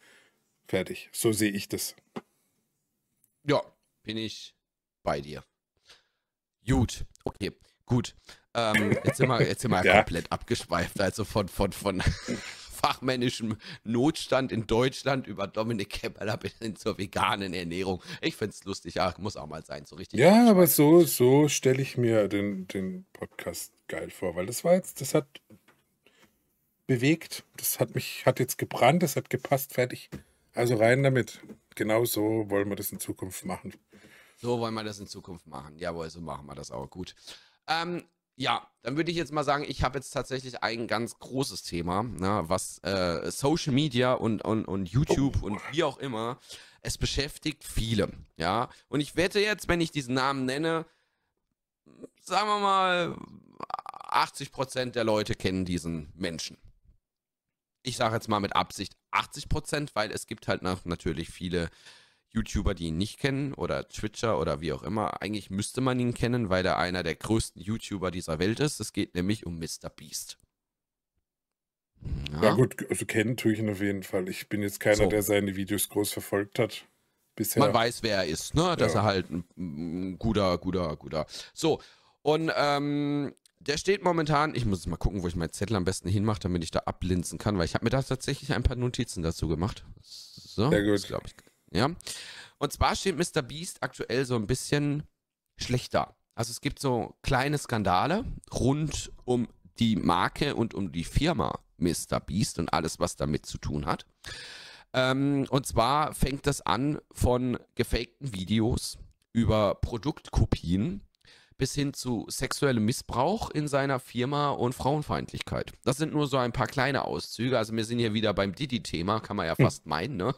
Fertig. So sehe ich das. Ja, bin ich bei dir. Gut, okay, gut. Ähm, jetzt sind wir, jetzt sind wir Ja. komplett abgeschweift. Also von, von, von fachmännischem Notstand in Deutschland über Dominik Keppeler bis hin zur veganen Ernährung. Ich finde es lustig, ja, muss auch mal sein, so richtig. Ja, aber so, so stelle ich mir den, den Podcast geil vor, weil das war jetzt, das hat bewegt, das hat mich, hat jetzt gebrannt, das hat gepasst, fertig. Also rein damit. Genau so wollen wir das in Zukunft machen. So wollen wir das in Zukunft machen. Jawohl, so machen wir das auch. Gut. Ähm, ja, dann würde ich jetzt mal sagen, ich habe jetzt tatsächlich ein ganz großes Thema, ne, was äh, Social Media und, und, und YouTube und wie auch immer, es beschäftigt viele. Ja, und ich wette jetzt, wenn ich diesen Namen nenne, sagen wir mal, 80% der Leute kennen diesen Menschen. Ich sage jetzt mal mit Absicht 80%, weil es gibt halt noch natürlich viele YouTuber, die ihn nicht kennen oder Twitcher oder wie auch immer. Eigentlich müsste man ihn kennen, weil er einer der größten YouTuber dieser Welt ist. Es geht nämlich um Mr. Beast. Ja, gut, also kennen tue ich ihn auf jeden Fall. Ich bin jetzt keiner, So. der seine Videos groß verfolgt hat. Bisher. Man weiß, wer er ist, ne? Dass Ja. er halt ein, ein guter, guter, guter. So, und ähm, der steht momentan, ich muss mal gucken, wo ich meinen Zettel am besten hinmache, damit ich da ablinsen kann, weil ich habe mir da tatsächlich ein paar Notizen dazu gemacht. So, Sehr gut. glaube ich. Ja. Und zwar steht Mr. Beast aktuell so ein bisschen schlechter. Also es gibt so kleine Skandale rund um die Marke und um die Firma Mr. Beast und alles, was damit zu tun hat. Ähm, und zwar fängt das an von gefakten Videos über Produktkopien bis hin zu sexuellem Missbrauch in seiner Firma und Frauenfeindlichkeit. Das sind nur so ein paar kleine Auszüge. Also wir sind hier wieder beim Didi-Thema, kann man ja fast meinen, ne?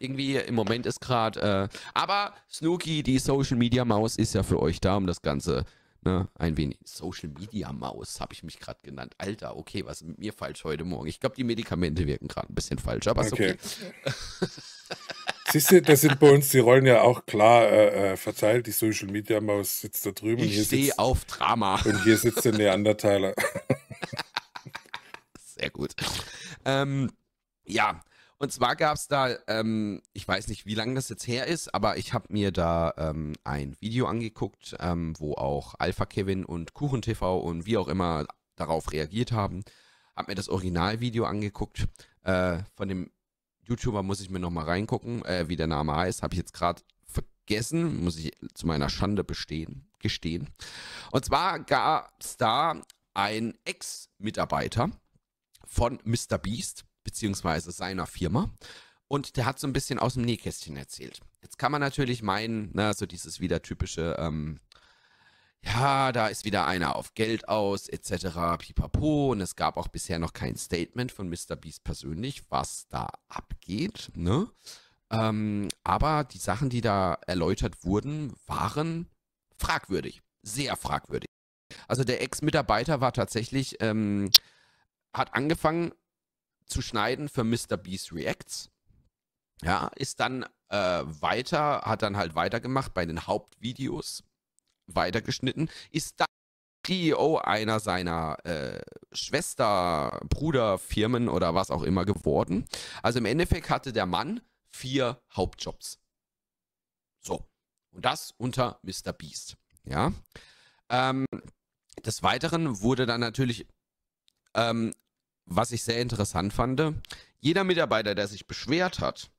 Irgendwie im Moment ist gerade, äh, aber Snooki, die Social Media Maus, ist ja für euch da, um das Ganze, ne, ein wenig. Social Media Maus habe ich mich gerade genannt. Alter, okay, was ist mit mir falsch heute Morgen? Ich glaube, die Medikamente wirken gerade ein bisschen falsch, aber ist okay. Siehst du, das sind bei uns die Rollen ja auch klar äh, äh, verteilt. Die Social Media Maus sitzt da drüben Ich stehe auf Drama. und hier sitzt der Neandertaler. Sehr gut. Ähm, ja, und zwar gab es da, ähm, ich weiß nicht, wie lange das jetzt her ist, aber ich habe mir da ähm, ein Video angeguckt, ähm, wo auch Alpha Kevin und Kuchen TV und wie auch immer darauf reagiert haben. Hab mir das Originalvideo angeguckt. Äh, von dem YouTuber muss ich mir nochmal reingucken, äh, wie der Name heißt. Habe ich jetzt gerade vergessen, muss ich zu meiner Schande bestehen, gestehen. Und zwar gab es da einen Ex-Mitarbeiter von Mr. Beast, beziehungsweise seiner Firma. Und der hat so ein bisschen aus dem Nähkästchen erzählt. Jetzt kann man natürlich meinen, na, so dieses wieder typische, ähm, ja, da ist wieder einer auf Geld aus, etc. pipapo. Und es gab auch bisher noch kein Statement von Mr. Beast persönlich, was da abgeht, ne? Ähm, aber die Sachen, die da erläutert wurden, waren fragwürdig. sehr fragwürdig. Also der Ex-Mitarbeiter war tatsächlich, ähm, hat angefangen zu schneiden für Mr. Beast Reacts. Ja, ist dann äh, weiter, hat dann halt weitergemacht bei den Hauptvideos, weitergeschnitten, ist dann CEO einer seiner äh, Schwester, Bruder, Firmen oder was auch immer geworden. Also im Endeffekt hatte der Mann vier Hauptjobs. So. Und das unter Mr. Beast. Ja. Ähm, des Weiteren wurde dann natürlich, ähm, was ich sehr interessant fand, jeder Mitarbeiter, der sich beschwert hat,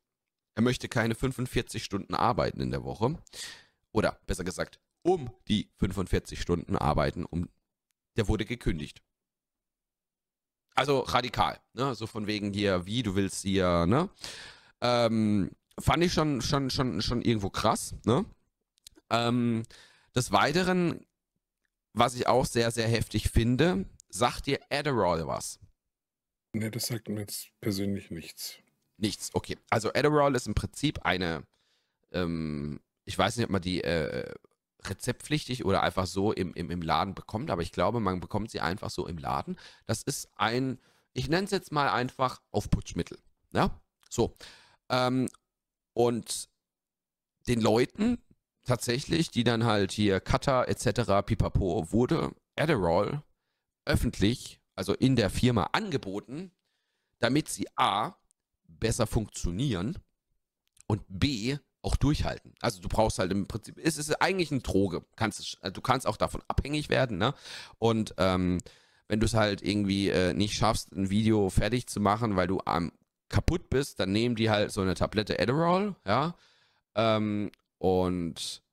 er möchte keine 45 Stunden arbeiten in der Woche, oder besser gesagt, um die 45 Stunden arbeiten, um, der wurde gekündigt. Also radikal, ne? So von wegen hier, wie du willst hier, ne? Ähm, fand ich schon, schon, schon, schon irgendwo krass, ne? Ähm, des Weiteren, was ich auch sehr, sehr heftig finde, sagt dir Adderall was? Ne, das sagt mir jetzt persönlich nichts. Nichts, okay. Also Adderall ist im Prinzip eine, ähm, ich weiß nicht, ob man die äh, rezeptpflichtig oder einfach so im, im, im Laden bekommt, aber ich glaube, man bekommt sie einfach so im Laden. Das ist ein, ich nenne es jetzt mal einfach Aufputschmittel. Ja, so. Ähm, und den Leuten tatsächlich, die dann halt hier Cutter etc. pipapo, wurde Adderall öffentlich, also in der Firma angeboten, damit sie A, besser funktionieren und B, auch durchhalten. Also du brauchst halt im Prinzip, es ist eigentlich eine Droge. Kannst, du kannst auch davon abhängig werden, ne? Und ähm, wenn du es halt irgendwie äh, nicht schaffst, ein Video fertig zu machen, weil du am kaputt bist, dann nehmen die halt so eine Tablette Adderall, ja. Ähm, und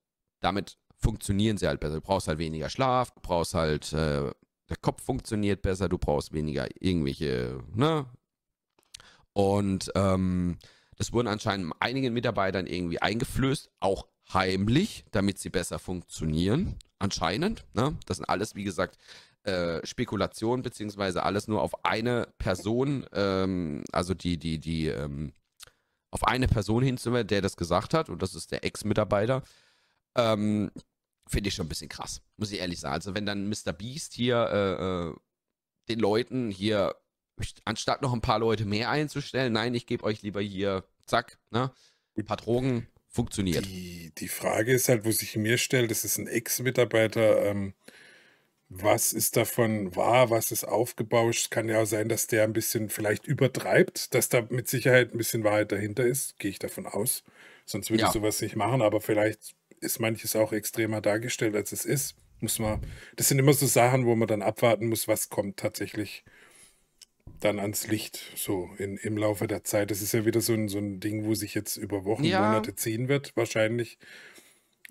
damit funktionieren sie halt besser. Du brauchst halt weniger Schlaf, du brauchst halt, äh, der Kopf funktioniert besser, du brauchst weniger irgendwelche, ne? Und ähm, das wurden anscheinend einigen Mitarbeitern irgendwie eingeflößt, auch heimlich, damit sie besser funktionieren. Anscheinend. Ne? Das sind alles, wie gesagt, äh, Spekulationen, beziehungsweise alles nur auf eine Person, ähm, also die, die, die, ähm, auf eine Person hinzuweisen, der das gesagt hat, und das ist der Ex-Mitarbeiter. Ähm, Finde ich schon ein bisschen krass, muss ich ehrlich sagen. Also, wenn dann Mr. Beast hier äh, äh, den Leuten hier anstatt noch ein paar Leute mehr einzustellen, nein, ich gebe euch lieber hier, zack, ne, ein paar Drogen, funktioniert. Die, die Frage ist halt, wo sich mir stellt, das ist ein Ex-Mitarbeiter, ähm, was ist davon wahr, was ist aufgebauscht? Kann ja auch sein, dass der ein bisschen vielleicht übertreibt, dass da mit Sicherheit ein bisschen Wahrheit dahinter ist, gehe ich davon aus. Sonst würde ja. ich sowas nicht machen, aber vielleicht ist manches auch extremer dargestellt, als es ist. Muss man, das sind immer so Sachen, wo man dann abwarten muss, was kommt tatsächlich dann ans Licht, so in, im Laufe der Zeit. Das ist ja wieder so ein, so ein Ding, wo sich jetzt über Wochen, ja. Monate ziehen wird, wahrscheinlich.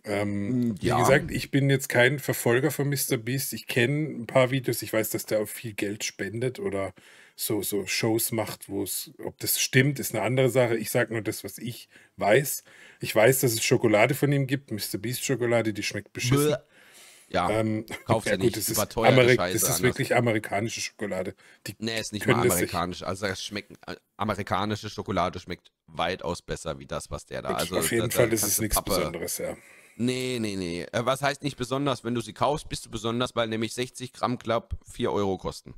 Ähm, mm, ja. Wie gesagt, ich bin jetzt kein Verfolger von Mr. Beast. Ich kenne ein paar Videos. Ich weiß, dass der auch viel Geld spendet oder so, so Shows macht, wo es, ob das stimmt, ist eine andere Sache. Ich sage nur das, was ich weiß. Ich weiß, dass es Schokolade von ihm gibt, Mr. Beast Schokolade, die schmeckt beschissen. Bäh. Ja, ähm, kaufst ja, ja nicht. Das ist, Amerik Scheiße das ist wirklich amerikanische Schokolade. Die nee, ist nicht mal amerikanisch. Also es schmeckt, äh, amerikanische Schokolade schmeckt weitaus besser wie das, was der da. Also, auf jeden da, Fall da ist es nichts Pappe, Besonderes, ja. Nee, nee, nee. Äh, was heißt nicht besonders? Wenn du sie kaufst, bist du besonders, weil nämlich 60 Gramm Club 4 Euro kosten.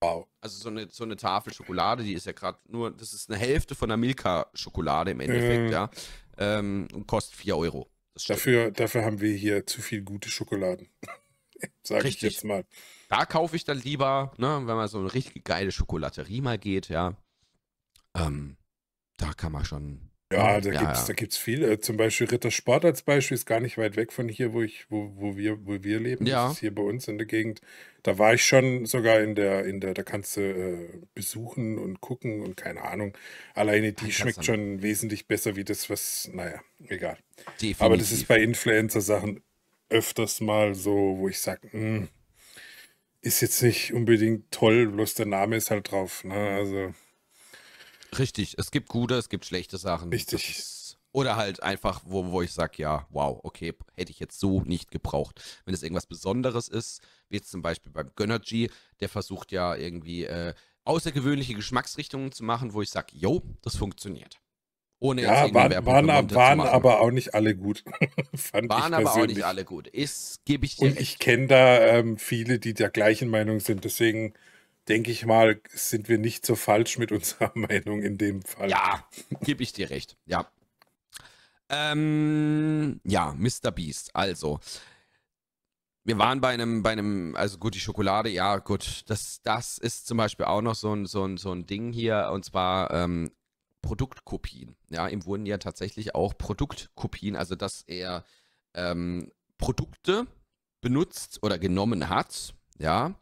Wow. Also so eine, so eine Tafel Schokolade, die ist ja gerade nur, das ist eine Hälfte von der Milka-Schokolade im Endeffekt, äh. ja. Ähm, und kostet 4 Euro. Dafür, dafür haben wir hier zu viel gute Schokoladen. Sage ich jetzt mal. Da kaufe ich dann lieber, ne, wenn man so eine richtig geile Schokolaterie mal geht, ja. Ähm, da kann man schon. Ja, da ja, gibt es ja. viel. Äh, zum Beispiel Rittersport als Beispiel ist gar nicht weit weg von hier, wo ich, wo, wo wir, wo wir leben. Ja. Das ist hier bei uns in der Gegend. Da war ich schon sogar in der, in der, da kannst du äh, besuchen und gucken und keine Ahnung. Alleine die schmeckt schon wesentlich besser wie das, was, naja, egal. Definitiv. Aber das ist bei Influencer-Sachen öfters mal so, wo ich sage, hm, ist jetzt nicht unbedingt toll, bloß der Name ist halt drauf. Ne? Also. Richtig, es gibt gute, es gibt schlechte Sachen. Richtig. oder halt einfach, wo, wo ich sage, ja, wow, okay, hätte ich jetzt so nicht gebraucht. Wenn es irgendwas Besonderes ist, wie jetzt zum Beispiel beim Gönnergy, der versucht ja irgendwie äh, außergewöhnliche Geschmacksrichtungen zu machen, wo ich sage, yo, das funktioniert. Ohne ja, jetzt waren, waren, waren aber auch nicht alle gut. waren aber auch nicht alle gut. Ist, gebe ich dir. Und recht. ich kenne da ähm, viele, die der gleichen Meinung sind. Deswegen denke ich mal, sind wir nicht so falsch mit unserer Meinung in dem Fall. Ja, gebe ich dir recht. Ja. Ähm, ja, Mr. Beast. Also, wir waren bei einem, bei einem, also gut, die Schokolade, ja, gut, das, das ist zum Beispiel auch noch so ein, so ein, so ein Ding hier, und zwar ähm, Produktkopien. Ja, ihm wurden ja tatsächlich auch Produktkopien, also dass er ähm, Produkte benutzt oder genommen hat, ja,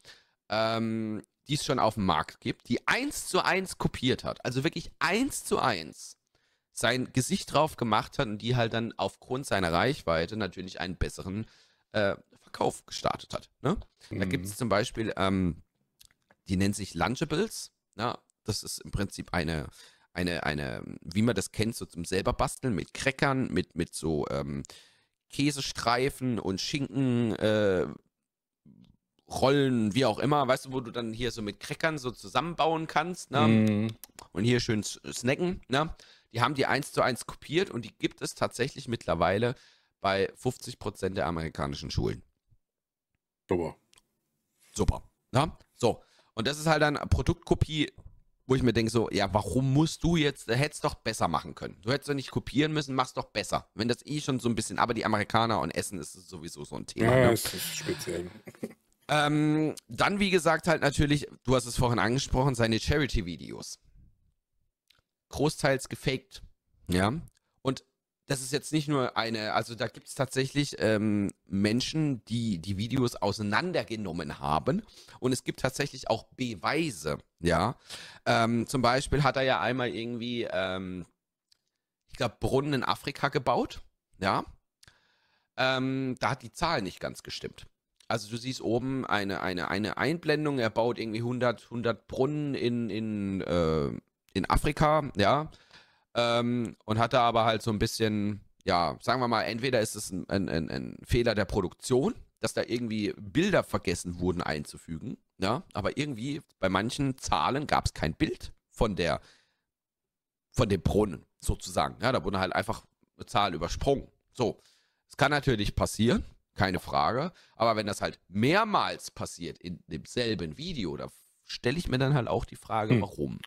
ähm, die es schon auf dem Markt gibt, die eins zu eins kopiert hat, also wirklich eins zu eins sein Gesicht drauf gemacht hat und die halt dann aufgrund seiner Reichweite natürlich einen besseren äh, Verkauf gestartet hat. Ne? Mhm. Da gibt es zum Beispiel, ähm, die nennt sich Lunchables. Ja? Das ist im Prinzip eine, eine, eine, wie man das kennt, so zum selber basteln mit Crackern, mit, mit so ähm, Käsestreifen und Schinken, äh, Rollen, wie auch immer, weißt du, wo du dann hier so mit Crackern so zusammenbauen kannst, ne? Mm. Und hier schön snacken, ne? Die haben die eins zu eins kopiert und die gibt es tatsächlich mittlerweile bei 50 Prozent der amerikanischen Schulen. Super. Super. Ne? So. Und das ist halt dann Produktkopie, wo ich mir denke so, ja, warum musst du jetzt, hättest doch besser machen können. Du hättest doch nicht kopieren müssen, mach's doch besser. Wenn das eh schon so ein bisschen, aber die Amerikaner und Essen ist sowieso so ein Thema. Ja, ne? ist speziell. Ähm, dann, wie gesagt, halt natürlich, du hast es vorhin angesprochen, seine Charity-Videos. Großteils gefaked. Ja. Und das ist jetzt nicht nur eine, also da gibt es tatsächlich ähm, Menschen, die die Videos auseinandergenommen haben und es gibt tatsächlich auch Beweise, ja. Ähm, zum Beispiel hat er ja einmal irgendwie, ähm, ich glaube, Brunnen in Afrika gebaut, ja. Ähm, da hat die Zahl nicht ganz gestimmt. Also du siehst oben eine, eine, eine Einblendung, er baut irgendwie 100, 100 Brunnen in, in, äh, in Afrika, ja. Ähm, und hatte aber halt so ein bisschen, ja, sagen wir mal, entweder ist es ein, ein, ein, ein Fehler der Produktion, dass da irgendwie Bilder vergessen wurden einzufügen, ja, aber irgendwie bei manchen Zahlen gab es kein Bild von der, von dem Brunnen sozusagen, ja, da wurde halt einfach eine Zahl übersprungen. So, es kann natürlich passieren, keine Frage, aber wenn das halt mehrmals passiert in demselben Video, da stelle ich mir dann halt auch die Frage, hm. warum.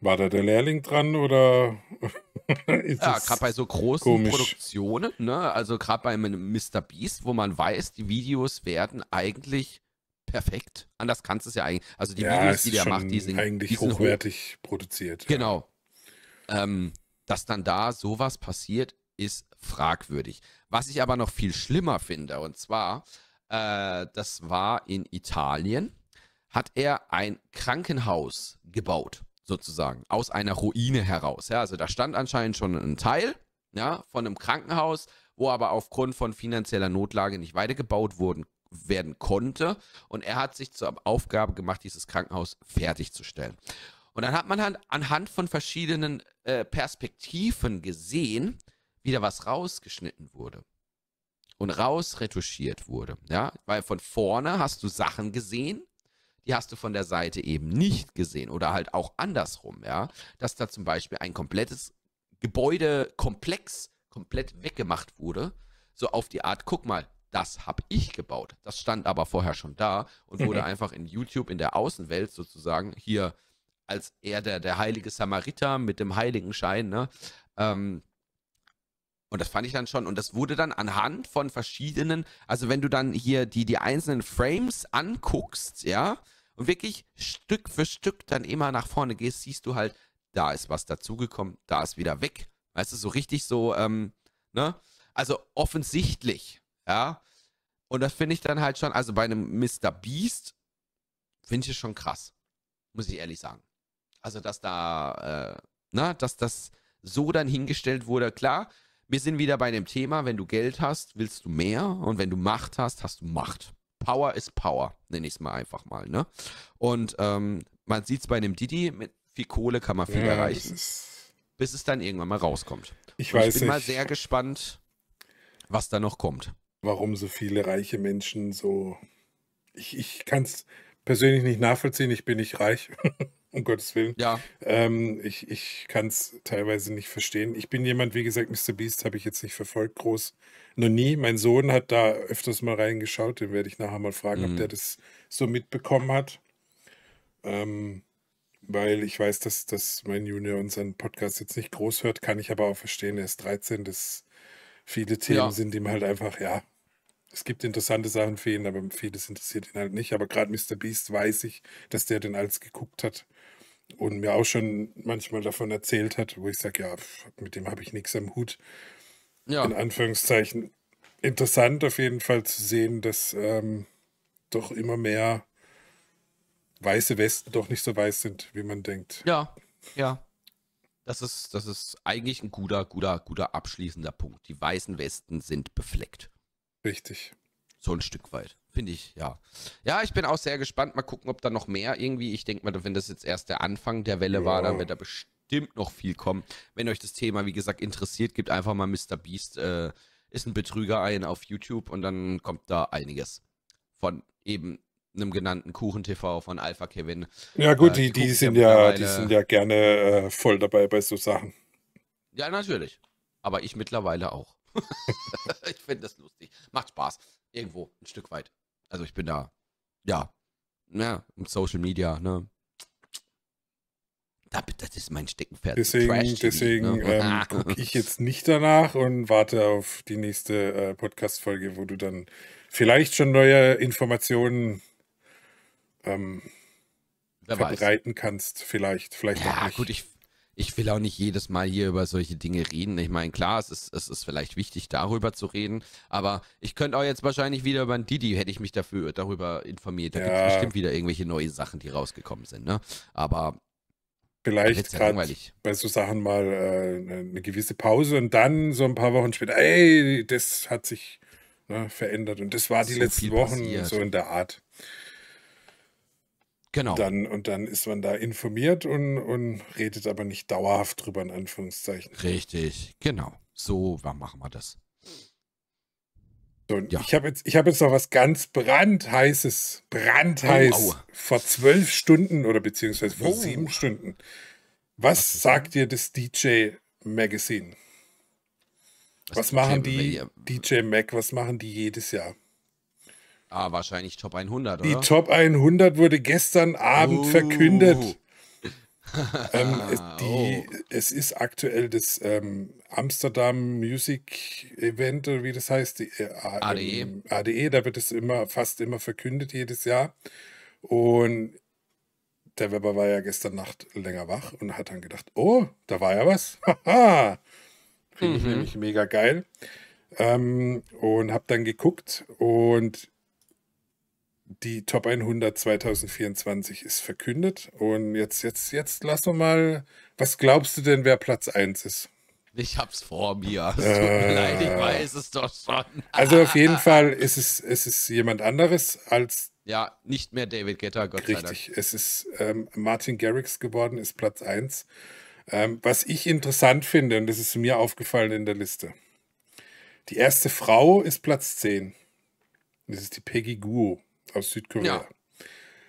War da der Lehrling dran oder? ja, gerade bei so großen komisch. Produktionen, ne? also gerade bei einem Mr. Beast, wo man weiß, die Videos werden eigentlich perfekt. Anders kannst du es ja eigentlich. Also die ja, Videos, die der macht, die sind eigentlich die sind hochwertig hoch. produziert. Genau. Ja. Ähm, dass dann da sowas passiert, ist fragwürdig. Was ich aber noch viel schlimmer finde, und zwar, äh, das war in Italien, hat er ein Krankenhaus gebaut sozusagen, aus einer Ruine heraus. Ja, also da stand anscheinend schon ein Teil ja, von einem Krankenhaus, wo aber aufgrund von finanzieller Notlage nicht weitergebaut wurden, werden konnte. Und er hat sich zur Aufgabe gemacht, dieses Krankenhaus fertigzustellen. Und dann hat man halt anhand von verschiedenen äh, Perspektiven gesehen, wie da was rausgeschnitten wurde und rausretuschiert wurde. Ja, weil von vorne hast du Sachen gesehen, die hast du von der Seite eben nicht gesehen oder halt auch andersrum, ja, dass da zum Beispiel ein komplettes Gebäudekomplex komplett weggemacht wurde, so auf die Art, guck mal, das habe ich gebaut. Das stand aber vorher schon da und wurde mhm. einfach in YouTube in der Außenwelt sozusagen hier als er der, der heilige Samariter mit dem Heiligenschein, ne? Ähm, und das fand ich dann schon, und das wurde dann anhand von verschiedenen, also wenn du dann hier die, die einzelnen Frames anguckst, ja, und wirklich Stück für Stück dann immer nach vorne gehst, siehst du halt, da ist was dazugekommen, da ist wieder weg. Weißt du, so richtig so, ähm, ne? Also offensichtlich, ja. Und das finde ich dann halt schon, also bei einem Mr. Beast, finde ich es schon krass. Muss ich ehrlich sagen. Also, dass da, äh, na, dass das so dann hingestellt wurde, klar, wir sind wieder bei dem Thema, wenn du Geld hast, willst du mehr und wenn du Macht hast, hast du Macht. Power ist Power, nenne ich es mal einfach mal. Ne? Und ähm, man sieht es bei einem Didi, mit viel Kohle kann man viel ja, erreichen, bis es dann irgendwann mal rauskommt. Ich Und weiß Ich bin nicht, mal sehr gespannt, was da noch kommt. Warum so viele reiche Menschen so. Ich, ich kann es persönlich nicht nachvollziehen, ich bin nicht reich. um Gottes Willen. Ja. Ähm, ich ich kann es teilweise nicht verstehen. Ich bin jemand, wie gesagt, Mr. Beast habe ich jetzt nicht verfolgt, groß. Noch nie. Mein Sohn hat da öfters mal reingeschaut. Den werde ich nachher mal fragen, mhm. ob der das so mitbekommen hat. Ähm, weil ich weiß, dass, dass mein Junior unseren Podcast jetzt nicht groß hört, kann ich aber auch verstehen. Er ist 13, dass viele Themen ja. sind ihm halt einfach, ja, es gibt interessante Sachen für ihn, aber vieles interessiert ihn halt nicht. Aber gerade Mr. Beast weiß ich, dass der den alles geguckt hat und mir auch schon manchmal davon erzählt hat, wo ich sage, ja, mit dem habe ich nichts am Hut. Ja. In Anführungszeichen. Interessant auf jeden Fall zu sehen, dass ähm, doch immer mehr weiße Westen doch nicht so weiß sind, wie man denkt. Ja, ja. Das ist, das ist eigentlich ein guter, guter, guter abschließender Punkt. Die weißen Westen sind befleckt. Richtig. So ein Stück weit. Finde ich, ja. Ja, ich bin auch sehr gespannt. Mal gucken, ob da noch mehr irgendwie. Ich denke mal, wenn das jetzt erst der Anfang der Welle ja. war, dann wird da bestimmt noch viel kommen. Wenn euch das Thema, wie gesagt, interessiert, gebt einfach mal Mr. Beast äh, ist ein Betrüger ein auf YouTube und dann kommt da einiges. Von eben einem genannten Kuchen-TV von Alpha Kevin. Ja, gut, äh, die, die, sind ja, die sind ja gerne äh, voll dabei bei so Sachen. Ja, natürlich. Aber ich mittlerweile auch. ich finde das lustig. Macht Spaß. Irgendwo, ein Stück weit. Also ich bin da, ja, ja, im Social Media, ne? Das ist mein Steckenpferd. Deswegen, deswegen ne? ähm, gucke ich jetzt nicht danach und warte auf die nächste äh, Podcast-Folge, wo du dann vielleicht schon neue Informationen ähm, verbreiten kannst. Vielleicht, vielleicht ja, auch nicht. gut, ich, ich will auch nicht jedes Mal hier über solche Dinge reden. Ich meine, klar, es ist, es ist vielleicht wichtig, darüber zu reden, aber ich könnte auch jetzt wahrscheinlich wieder über ein Didi, hätte ich mich dafür darüber informiert. Da ja. gibt es bestimmt wieder irgendwelche neue Sachen, die rausgekommen sind. Ne? Aber vielleicht gerade bei so Sachen mal äh, eine gewisse Pause und dann so ein paar Wochen später, ey, das hat sich ne, verändert und das war die so letzten Wochen passiert. so in der Art. Genau. Und dann, und dann ist man da informiert und, und redet aber nicht dauerhaft drüber, in Anführungszeichen. Richtig, genau. So machen wir das. So, ja. Ich habe jetzt, hab jetzt noch was ganz brandheißes, brandheiß, oh, vor zwölf Stunden oder beziehungsweise vor oh. sieben Stunden. Was, was sagt dir das DJ Magazine? Was, was machen die DJ Mac, was machen die jedes Jahr? Ah, wahrscheinlich Top 100, oder? Die Top 100 wurde gestern Abend oh. verkündet. ähm, es, die, oh. es, ist aktuell das ähm, Amsterdam Music Event, oder wie das heißt, die, äh, ADE. ADE, da wird es immer, fast immer verkündet jedes Jahr. Und der Weber war ja gestern Nacht länger wach und hat dann gedacht, oh, da war ja was. Haha. Finde mhm. ich nämlich mega geil. Ähm, und habe dann geguckt und die Top 100 2024 ist verkündet. Und jetzt, jetzt, jetzt lass wir mal, was glaubst du denn, wer Platz 1 ist? Ich hab's vor mir. Es tut mir leid, ich weiß es doch schon. also auf jeden Fall ist es, es ist jemand anderes als. Ja, nicht mehr David Getter, Gott richtig, sei Dank. Richtig, es ist ähm, Martin Garrix geworden, ist Platz 1. Ähm, was ich interessant finde, und das ist mir aufgefallen in der Liste. Die erste Frau ist Platz 10. Das ist die Peggy Guo aus Südkorea. Ja.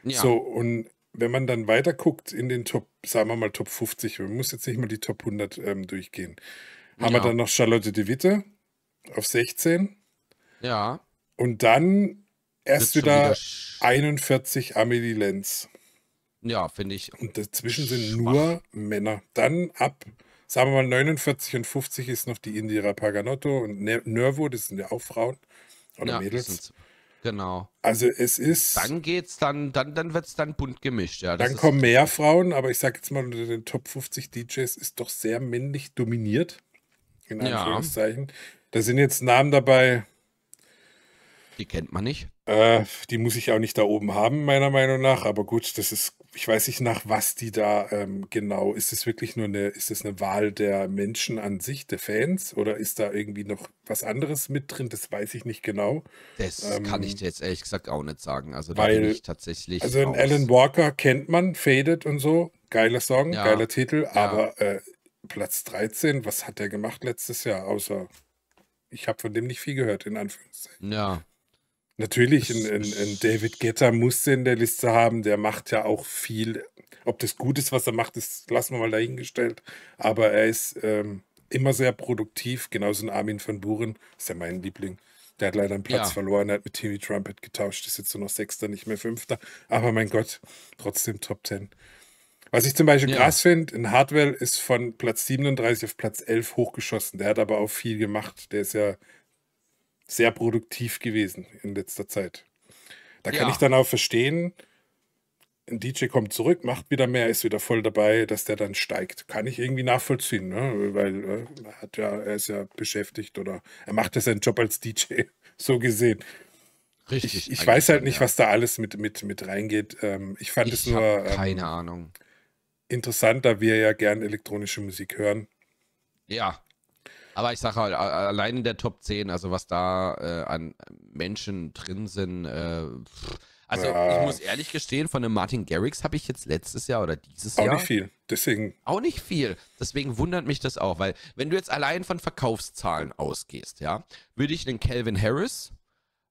ja. So, und wenn man dann weiter guckt in den Top, sagen wir mal Top 50, man muss jetzt nicht mal die Top 100 ähm, durchgehen, haben ja. wir dann noch Charlotte de Witte auf 16. Ja. Und dann erst wieder, wieder 41 Amelie Lenz. Ja, finde ich. Und dazwischen sind schwach. nur Männer. Dann ab, sagen wir mal, 49 und 50 ist noch die Indira Paganotto und Nervo, das sind ja auch Frauen oder ja, Mädels. Genau. Also es ist. Dann geht's dann, dann, dann wird's dann bunt gemischt, ja. dann kommen mehr Frauen, aber ich sag jetzt mal, unter den Top 50 DJs ist doch sehr männlich dominiert. In Anführungszeichen. Ja. Da sind jetzt Namen dabei. Die kennt man nicht. Äh, die muss ich auch nicht da oben haben, meiner Meinung nach. Aber gut, das ist, ich weiß nicht nach was die da ähm, genau. Ist es wirklich nur eine, ist es eine Wahl der Menschen an sich, der Fans? Oder ist da irgendwie noch was anderes mit drin? Das weiß ich nicht genau. Das ähm, kann ich dir jetzt ehrlich gesagt auch nicht sagen. Also weil, da bin ich tatsächlich. Also in Alan Walker kennt man, Faded und so. Geiler Song, ja, geiler Titel, ja. aber äh, Platz 13, was hat der gemacht letztes Jahr, außer ich habe von dem nicht viel gehört, in Anführungszeichen. Ja, Natürlich, ein, ein, David Guetta musste in der Liste haben, der macht ja auch viel. Ob das gut ist, was er macht, das lassen wir mal dahingestellt. Aber er ist ähm, immer sehr produktiv, genauso ein Armin van Buren, ist ja mein Liebling. Der hat leider einen Platz ja. verloren, er hat mit Timmy Trumpet getauscht, ist jetzt nur noch Sechster, nicht mehr Fünfter. Aber mein Gott, trotzdem Top Ten. Was ich zum Beispiel ja. krass finde, in Hardwell ist von Platz 37 auf Platz 11 hochgeschossen. Der hat aber auch viel gemacht. Der ist ja sehr produktiv gewesen in letzter Zeit. Da kann ja. ich dann auch verstehen, ein DJ kommt zurück, macht wieder mehr, ist wieder voll dabei, dass der dann steigt. Kann ich irgendwie nachvollziehen, ne? weil äh, er, hat ja, er ist ja beschäftigt oder er macht ja seinen Job als DJ, so gesehen. Richtig. Ich, ich weiß halt nicht, ja. was da alles mit, mit, mit reingeht. Ähm, ich fand ich es nur. Ähm, keine Ahnung interessant, da wir ja gern elektronische Musik hören. Ja. Aber ich sage halt, allein in der Top 10, also was da äh, an Menschen drin sind, äh, also ja. ich muss ehrlich gestehen, von dem Martin Garrix habe ich jetzt letztes Jahr oder dieses auch Jahr. Auch nicht viel. Deswegen. Auch nicht viel. Deswegen wundert mich das auch, weil wenn du jetzt allein von Verkaufszahlen ausgehst, ja, würde ich einen Calvin Harris,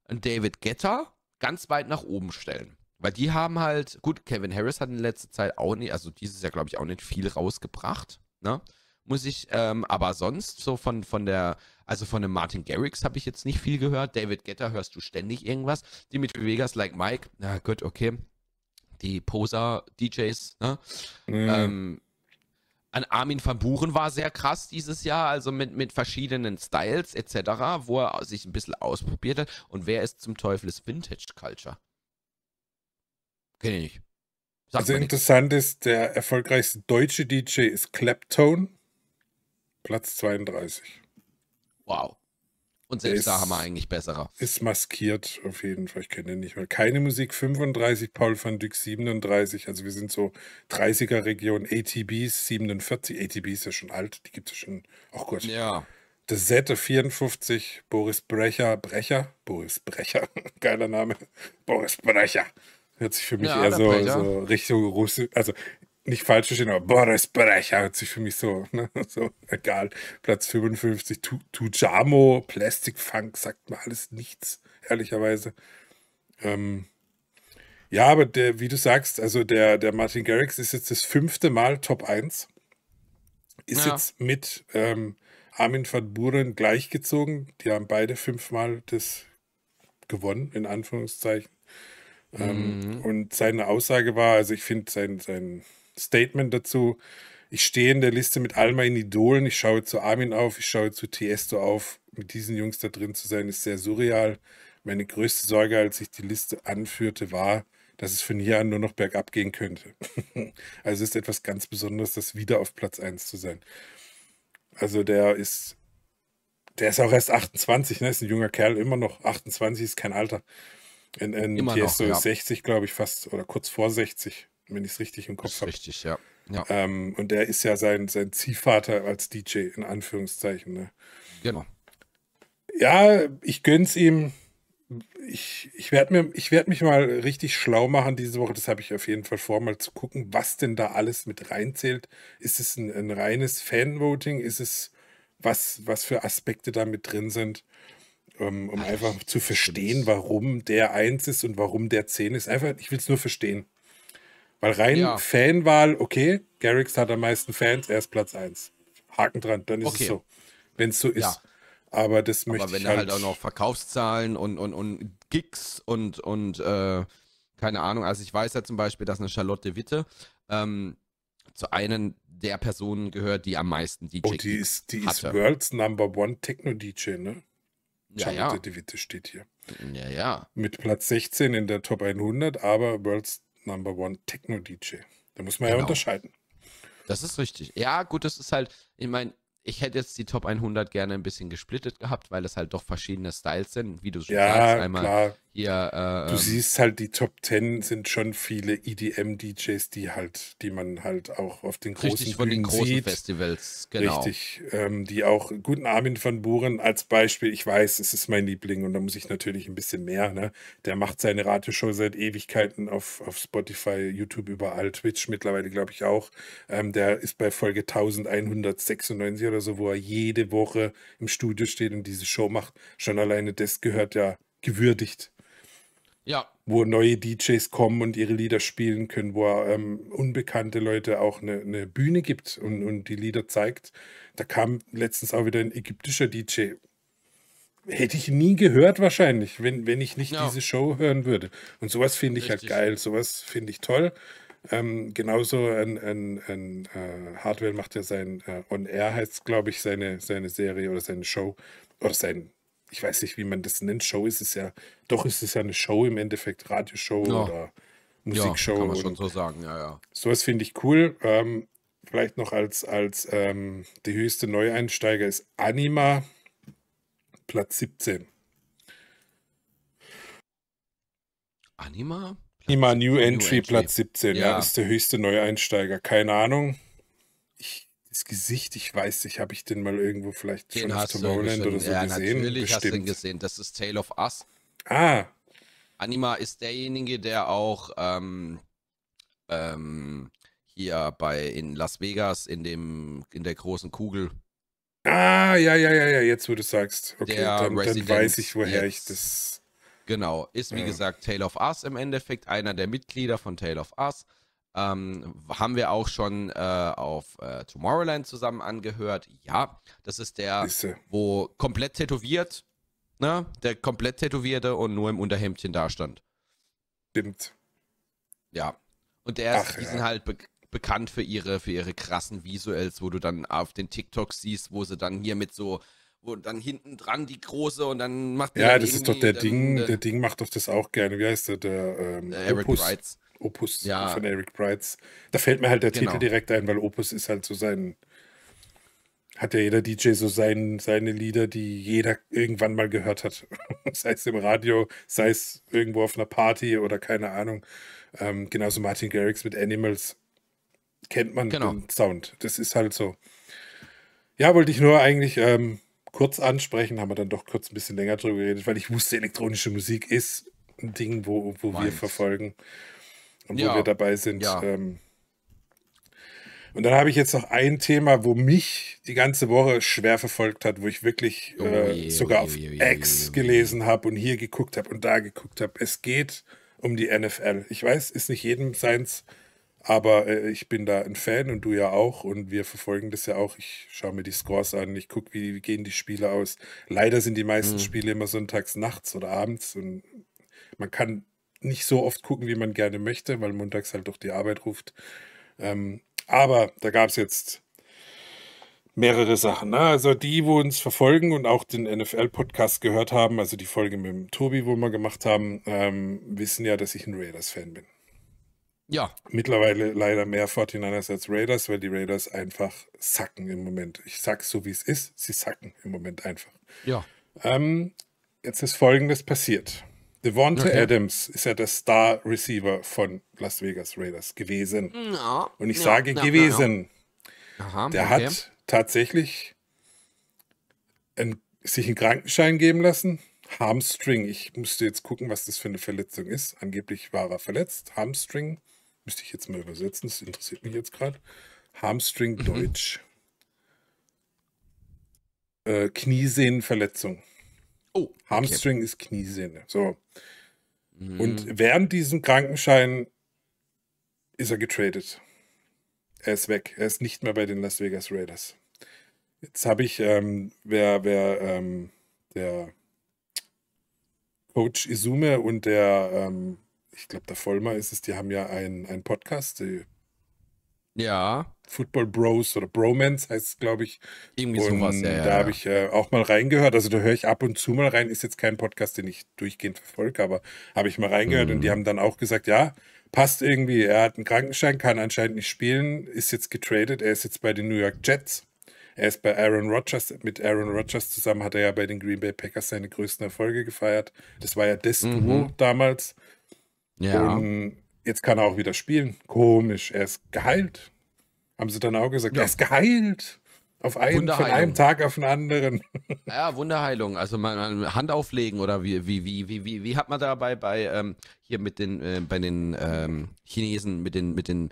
einen David Guetta ganz weit nach oben stellen. Weil die haben halt, gut, Kevin Harris hat in letzter Zeit auch nicht, also dieses Jahr glaube ich auch nicht viel rausgebracht, ne? Muss ich, ähm, aber sonst so von, von der, also von dem Martin Garrix habe ich jetzt nicht viel gehört. David Getter hörst du ständig irgendwas. Dimitri Vegas, like Mike, na gut, okay. Die Poser-DJs, ne? Mhm. Ähm, an Armin van Buren war sehr krass dieses Jahr, also mit, mit verschiedenen Styles etc., wo er sich ein bisschen ausprobiert hat. Und wer ist zum Teufel ist Vintage Culture? Kenne ich nicht. Sagt also interessant ist, der erfolgreichste deutsche DJ ist Claptone, Platz 32. Wow. Und selbst ist, da haben wir eigentlich bessere. Ist maskiert auf jeden Fall. Ich kenne den nicht mehr. Keine Musik 35, Paul van Dyck 37. Also wir sind so 30er Region. ATBs 47. ATB ist ja schon alt. Die gibt es schon. Ach Gott. Ja. The Zette 54. Boris Brecher. Brecher? Boris Brecher. Geiler Name. Boris Brecher. Hört sich für mich ja, eher so, so Richtung Russisch, also nicht falsch verstehen, aber Boris Brecher hört sich für mich so, ne, so egal. Platz 55, Tujamo, Plastic Funk, sagt mir alles nichts, ehrlicherweise. Ähm, ja, aber der, wie du sagst, also der, der Martin Garrix ist jetzt das fünfte Mal Top 1. Ist ja. jetzt mit ähm, Armin van Buren gleichgezogen. Die haben beide fünfmal das gewonnen, in Anführungszeichen. Ähm, mhm. Und seine Aussage war, also ich finde sein, sein Statement dazu, ich stehe in der Liste mit all meinen Idolen, ich schaue zu Armin auf, ich schaue zu Tiesto auf, mit diesen Jungs da drin zu sein, ist sehr surreal. Meine größte Sorge, als ich die Liste anführte, war, dass es von hier an nur noch bergab gehen könnte. also es ist etwas ganz Besonderes, das wieder auf Platz 1 zu sein. Also der ist, der ist auch erst 28, ne? Ist ein junger Kerl, immer noch 28, ist kein Alter. In, in Tiesto noch, ja. 60, glaube ich, fast oder kurz vor 60, wenn ich es richtig im Kopf habe. Richtig, ja. ja. Ähm, und der ist ja sein, sein Ziehvater als DJ, in Anführungszeichen. Ne? Genau. Ja, ich gönn's ihm. Ich, ich werde werd mich mal richtig schlau machen diese Woche. Das habe ich auf jeden Fall vor, mal zu gucken, was denn da alles mit reinzählt. Ist es ein, ein reines Fanvoting? Ist es was, was für Aspekte da mit drin sind? um, um einfach zu verstehen, warum der 1 ist und warum der 10 ist. Einfach, ich will es nur verstehen. Weil rein ja. Fanwahl, okay, Garrix hat am meisten Fans, er ist Platz 1. Haken dran, dann ist okay. es so. Wenn es so ist. Ja. Aber das möchte Aber wenn ich halt, halt auch noch Verkaufszahlen und, und, und Gigs und, und äh, keine Ahnung, also ich weiß ja zum Beispiel, dass eine Charlotte Witte ähm, zu einen der Personen gehört, die am meisten DJ Oh, die ist, die ist World's Number One Techno DJ, ne? Ja, ja. De Witte steht hier. Ja, ja. Mit Platz 16 in der Top 100, aber World's Number One Techno DJ. Da muss man genau. ja unterscheiden. Das ist richtig. Ja, gut, das ist halt, ich meine, ich hätte jetzt die Top 100 gerne ein bisschen gesplittet gehabt, weil es halt doch verschiedene Styles sind, wie du schon ja, sagst. Einmal klar. Hier. Äh, du ähm, siehst halt, die Top 10 sind schon viele EDM-DJs, die halt, die man halt auch auf den großen Richtig, von den großen sieht. Festivals, genau. Richtig, ähm, die auch, guten Armin van Buren als Beispiel, ich weiß, es ist mein Liebling und da muss ich natürlich ein bisschen mehr, ne? Der macht seine Radioshow seit Ewigkeiten auf, auf Spotify, YouTube, überall, Twitch mittlerweile, glaube ich auch. Ähm, der ist bei Folge 1196 oder oder so, wo er jede Woche im Studio steht und diese Show macht. Schon alleine das gehört ja gewürdigt. Ja. Wo neue DJs kommen und ihre Lieder spielen können, wo ähm, unbekannte Leute auch eine, eine Bühne gibt und, und die Lieder zeigt. Da kam letztens auch wieder ein ägyptischer DJ. Hätte ich nie gehört wahrscheinlich, wenn, wenn ich nicht ja. diese Show hören würde. Und sowas finde ich halt Richtig. halt geil, sowas finde ich toll. Ähm, genauso ein, ein, ein äh, Hardware macht ja sein äh, On Air heißt glaube ich seine, seine Serie oder seine Show oder sein ich weiß nicht, wie man das nennt. Show ist es ja, doch ist es ja eine Show im Endeffekt, Radioshow ja. oder Musikshow. Ja, kann man schon so sagen, ja, ja. Sowas finde ich cool. Ähm, vielleicht noch als, als ähm, die höchste Neueinsteiger ist Anima, Platz 17. Anima? Anima New, New Entry, Entry, Platz 17, ja. ja, ist der höchste Neueinsteiger. Keine Ahnung. Das Gesicht, ich weiß nicht, habe ich den mal irgendwo vielleicht den schon auf Tomorrowland oder so ja, gesehen? Natürlich Bestimmt. hast du ihn gesehen. Das ist Tale of Us. Ah. Anima ist derjenige, der auch ähm, ähm, hier bei in Las Vegas in dem in der großen Kugel. Ah, ja, ja, ja, ja, jetzt wo du sagst. Okay, dann, dann, weiß ich, woher ich das. Genau, ist wie ja. gesagt Tale of Us im Endeffekt, einer der Mitglieder von Tale of Us. Ähm, haben wir auch schon äh, auf äh, Tomorrowland zusammen angehört. Ja, das ist der, Wisse. wo komplett tätowiert, ne? Der komplett tätowierte und nur im Unterhemdchen dastand. Stimmt. Ja. Und der Ach, die ja. sind halt be bekannt für ihre, für ihre krassen Visuals, wo du dann auf den TikToks siehst, wo sie dann hier mit so wo dann hinten dran die große und dann macht Ja, das ist doch der Ding, der, der Ding macht doch das auch gerne. Wie heißt der? Der, ähm, der Eric Opus. Wrights. Opus ja. von Eric Brights. Da fällt mir halt der genau. Titel direkt ein, weil Opus ist halt so sein. Hat ja jeder DJ so sein, seine Lieder, die jeder irgendwann mal gehört hat. sei es im Radio, sei es irgendwo auf einer Party oder keine Ahnung. Ähm, genauso Martin Garrix mit Animals. Kennt man genau. den Sound. Das ist halt so. Ja, wollte ich nur eigentlich ähm, kurz ansprechen, haben wir dann doch kurz ein bisschen länger drüber geredet, weil ich wusste, elektronische Musik ist ein Ding, wo, wo wir verfolgen und ja. wo wir dabei sind. Ja. Ähm, und dann habe ich jetzt noch ein Thema, wo mich die ganze Woche schwer verfolgt hat, wo ich wirklich oh, äh, je, sogar oh, je, auf oh, X gelesen habe und hier geguckt habe und da geguckt habe. Es geht um die NFL. Ich weiß, ist nicht jedem seins, aber äh, ich bin da ein Fan und du ja auch und wir verfolgen das ja auch. Ich schaue mir die Scores an, ich gucke, wie, wie, gehen die Spiele aus. Leider sind die meisten mhm. Spiele immer sonntags nachts oder abends und man kann nicht so oft gucken, wie man gerne möchte, weil montags halt doch die Arbeit ruft. Ähm, aber da gab es jetzt mehrere Sachen. Ne? Also die, wo uns verfolgen und auch den NFL-Podcast gehört haben, also die Folge mit dem Tobi, wo wir gemacht haben, ähm, wissen ja, dass ich ein Raiders-Fan bin. Ja. Mittlerweile leider mehr 49ers als Raiders, weil die Raiders einfach sacken im Moment. Ich sag's so, wie es ist. Sie sacken im Moment einfach. Ja. Ähm, jetzt ist Folgendes passiert. Devonta okay. Adams ist ja der Star Receiver von Las Vegas Raiders gewesen. No, Und ich no, sage no, gewesen. Aha, der okay. hat tatsächlich ein, sich einen Krankenschein geben lassen. Hamstring. Ich musste jetzt gucken, was das für eine Verletzung ist. Angeblich war er verletzt. Hamstring. Müsste ich jetzt mal übersetzen. Das interessiert mich jetzt gerade. Hamstring mhm. Deutsch. Äh, Kniesehnenverletzung. Oh, okay. Hamstring ist Kniesehne. So. Mhm. Und während diesem Krankenschein ist er getradet. Er ist weg. Er ist nicht mehr bei den Las Vegas Raiders. Jetzt habe ich, ähm, wer, wer, ähm, der Coach Izume und der, ähm, ich glaube, der Vollmer ist es, die haben ja einen Podcast, ja. Football Bros oder Bromance heißt es, glaube ich. Irgendwie und sowas, ja. Da habe ich äh, auch mal reingehört. Also da höre ich ab und zu mal rein. Ist jetzt kein Podcast, den ich durchgehend verfolge, aber habe ich mal reingehört mhm. und die mhm. haben dann auch gesagt, ja, passt irgendwie. Er hat einen Krankenschein, kann anscheinend nicht spielen, ist jetzt getradet. Er ist jetzt bei den New York Jets. Er ist bei Aaron Rodgers. Mit Aaron Rodgers zusammen hat er ja bei den Green Bay Packers seine größten Erfolge gefeiert. Das war ja das mhm. Duo damals. Ja. Und jetzt kann er auch wieder spielen. Komisch, er ist geheilt. Haben sie dann auch gesagt, ja. er ist geheilt. Auf einen, von einem Tag auf den anderen. Ja, Wunderheilung. Also mal Hand auflegen oder wie, wie, wie, wie, wie, wie hat man dabei bei ähm, hier mit den, äh, bei den ähm, Chinesen, mit den, mit den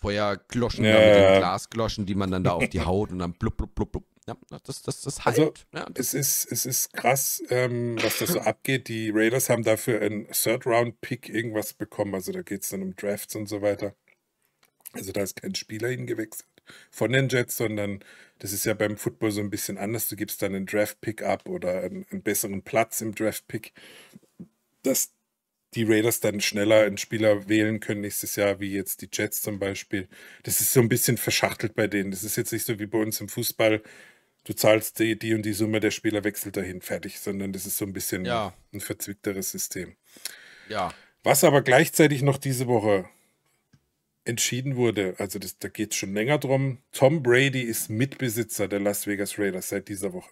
Feuergloschen ja, mit den Glasgloschen, die man dann da auf die Haut und dann blub, blub, blub, blub. Ja, das, das, das heilt. Also, ja, das es, ist, es ist krass, ähm, was da so abgeht. Die Raiders haben dafür einen Third-Round-Pick irgendwas bekommen. Also da geht es dann um Drafts und so weiter. Also da ist kein Spieler hingewechselt von den Jets, sondern das ist ja beim Football so ein bisschen anders. Du gibst dann einen Draft-Pick ab oder einen, einen besseren Platz im Draft-Pick, dass die Raiders dann schneller einen Spieler wählen können nächstes Jahr, wie jetzt die Jets zum Beispiel. Das ist so ein bisschen verschachtelt bei denen. Das ist jetzt nicht so wie bei uns im Fußball. Du zahlst die, die und die Summe, der Spieler wechselt dahin, fertig, sondern das ist so ein bisschen ja. ein verzwickteres System. Ja. Was aber gleichzeitig noch diese Woche entschieden wurde, also das, da geht es schon länger drum, Tom Brady ist Mitbesitzer der Las Vegas Raiders seit dieser Woche.